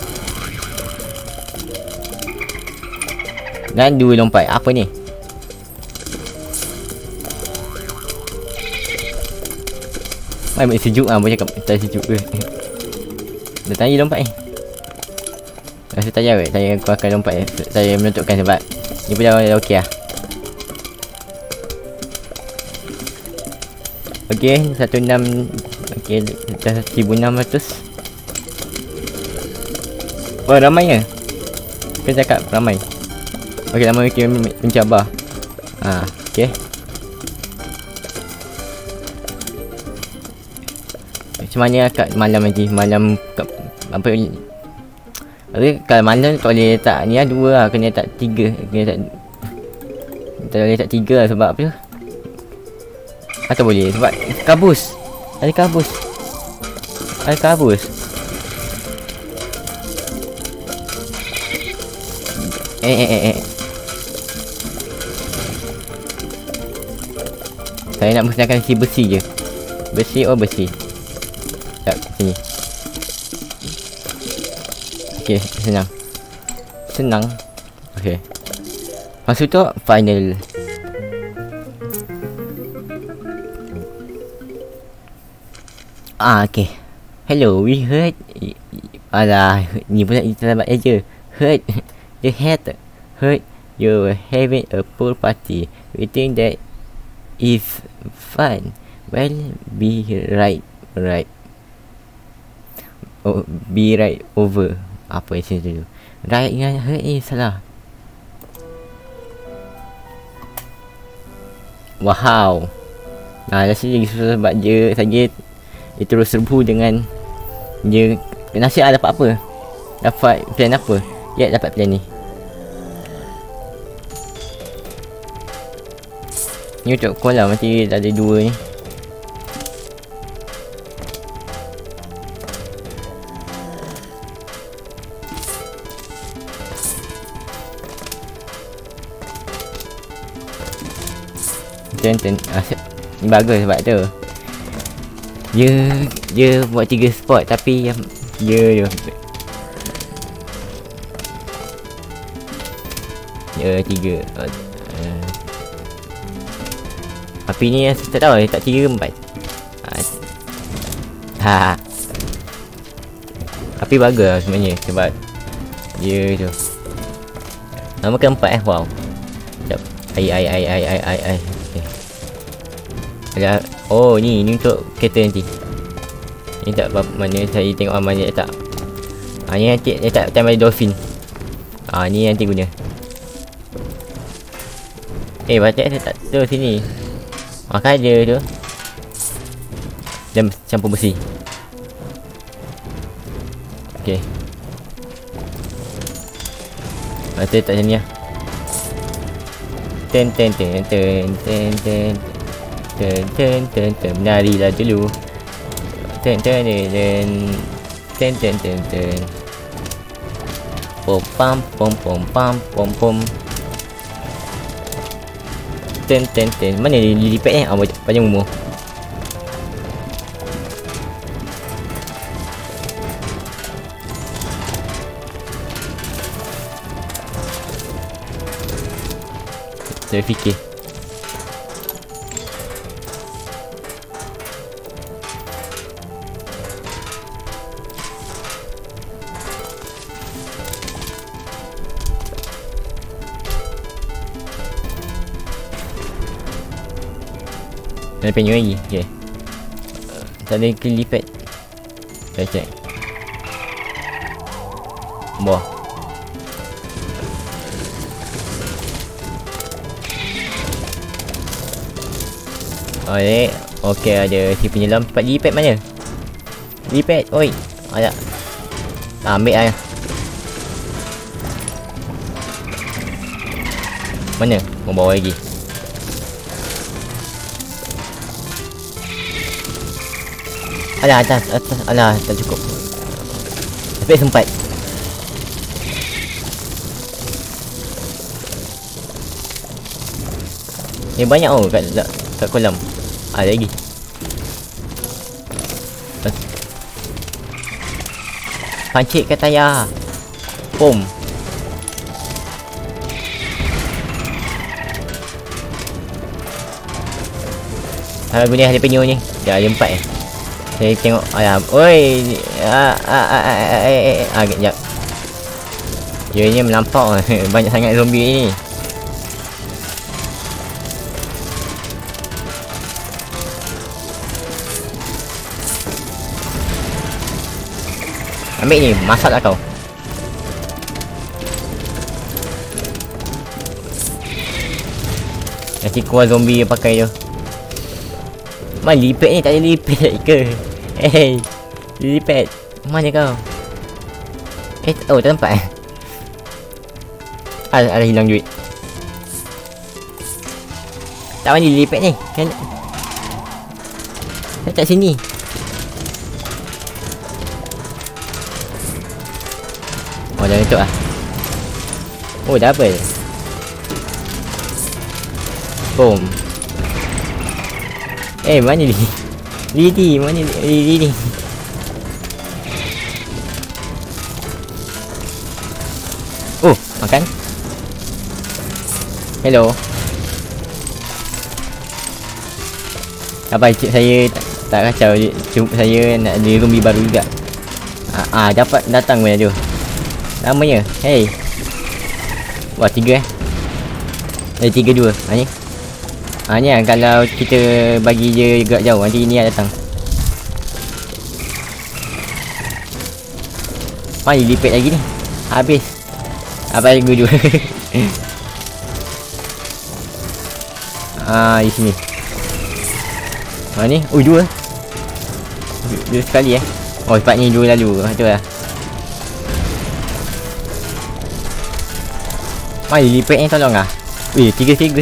Dan dua lompat. Apa ni? Mai mai sejuk ah, boleh cakap tak sejuk ke. Dah tanya lompat ni. Rasa tak jauh Saya aku akan lompat ya. Saya menentukan sebab Ni pun dah okey lah Okey 16 Okey dah 1600 Oh ramai ya? Kan cakap ramai. Okey nama okey mencabar Ha okey. Macam mana kat malam nanti Malam Apa tapi kalau malam tak boleh letak ni lah dua lah. Kena letak tiga Kena letak Tak boleh letak tiga lah sebab apa? Atau boleh? Sebab kabus Ada kabus Ada kabus Eh eh eh eh Saya nak musnahkan si besi je Besi oh besi Tak sini Okey, senang. senang. Okay. Maksud tu final. Ah, okay. Hello, we heard. Alah, ni pula kita lambat aja. Heard. The head. Heard you were having a pool party. We think that is fun. Well, be right, right. Oh, be right over. Apa yang sini dulu? Right dengan heard ni salah. Wow. Nah, rasa lagi susah sebab dia saja dia terus serbu dengan dia nasib lah dapat apa? Dapat plan apa? Ya, dapat plan ni. Ni untuk kolam nanti ada dua ni. Ten ten asyik. Ni bagus sebab tu. Dia dia buat tiga spot tapi yang dia dia Ya tiga. Uh, uh. Api ni saya tak tahu tak tiga ke empat Ha Api bagus lah sebenarnya sebab Dia tu. Nama keempat eh wow. Sekejap. Ai ai ai ai ai ai ai. Okay. Ada Oh ni ni untuk kereta nanti. Ni tak apa mana saya tengok aman dia tak. Ha ni nanti dia tak time dolphin. Ha ni nanti guna. Eh batik saya tak tu sini? Makan ada tu. Dan campur besi. Okay Batik tak sini lah. Ten ten ten ten ten ten ten ten ten ten. Menarilah dulu. Ten ten ten. Ten ten ten ten. Pom pam pom pom pam pom pom. Ten ten ten. Mana dia lipat ni ah panjang umur. Saya fikir Ada penyu lagi. Uh, Tak ada kelipet Saya check. Oh ni Okay ada si penyelam. Cepat lipet mana? Lipet Oi. Ada ah, Ambil lah. Mana? Mau bawa lagi Alah atas atas alah tak cukup. Tapi sempat. Ni banyak oh kat kat, kat kolam. Ada lagi. Pancit kat tayar. Pom. Kalau guna ada penyu ni. Dah ada empat eh. Saya tengok ayam. Oi. Ah ah ah ah ah eh ah kejap. Dia ni melampau banyak sangat zombie ni. Ambil ni, masak lah kau. Nanti keluar zombie pakai tu. Mana lipet ni? Tak ada lipet ke? Hey, lipet. Mana kau? Eh, oh tak nampak eh? Ada, ada hilang duit. Tak mana lipet ni? Kan? Saya tak sini. Oh, dah tutup lah. Oh, double. Boom. Eh mana ni? Lidi mana Lidi ni? Oh Makan. Hello. Apa cik saya tak, tak kacau Cuma saya nak ada zombie baru juga. Ah, ah dapat datang punya tu? Namanya Hey. Wah tiga eh. Eh tiga dua. Ha ni Ha ni lah kalau kita bagi je gerak jauh Nanti ni lah datang. Mari lipat lagi ni. Habis. Apa lagi dua. Ah di sini. Ha ni? Oh dua. Dua sekali eh. Oh cepat ni dua lalu. Betul lah. Mari lipat ni tolong lah Weh tiga tiga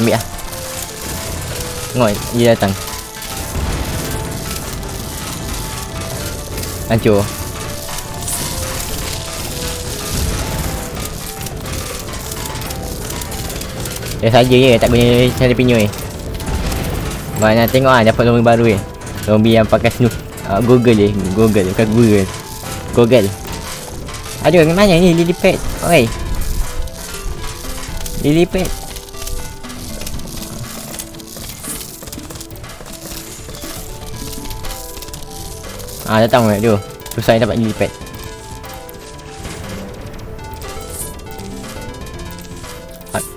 Ambil lah Tengok dia datang Hancur Dia saja je tak guna cara pinyo ni Mana tengok ah dapat zombie baru ni Zombie yang pakai snoop uh, Google je Google bukan Google Google Aduh mana ni lily pad Oi Lily pad Ah datang weh tu. Susah dapat lily pad.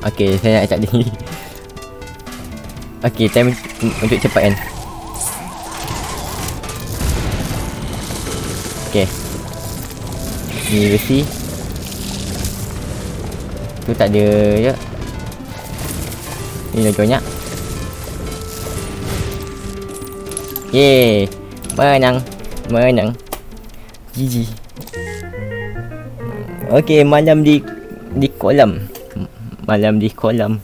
Okay, saya nak cakap ni. Okay, time untuk cepat kan. Okay. Ni besi. Tu tak ada je. Ni lagi banyak. Yeay. Menang. Menang. GG. Okay, malam di di kolam malam di kolam.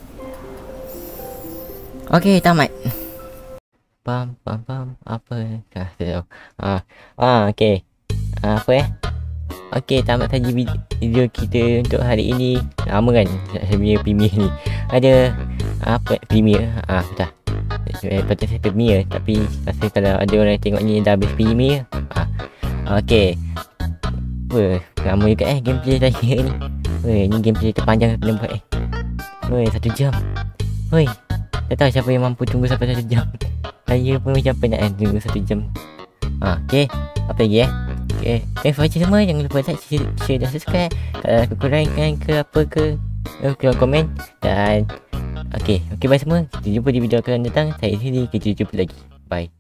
Okey, tamat. Pam pam pam apa kah ah ah okey. Ah, apa eh? Okey, tamat saja video kita untuk hari ini. Lama kan saya premier ni. Ada apa premier? Ah, dah. Eh, patut saya premier tapi rasa kalau ada orang yang tengok ni dah habis premier. Ah. Okey. Wah, lama juga eh gameplay saya ni. Wah, ni gameplay terpanjang pernah buat eh. Woi, satu jam. Woi, tak tahu siapa yang mampu tunggu sampai satu jam. Saya pun macam penat kan tunggu satu jam. Ha, okay. Apa lagi eh? Okay. Thanks for watching semua. Jangan lupa like, share, share dan subscribe. Kalau ada kekurangan ke apa ke, eh, keluar komen. Dan, okay. Okay, bye semua. Kita jumpa di video akan datang. Saya sendiri. Kita jumpa lagi. Bye.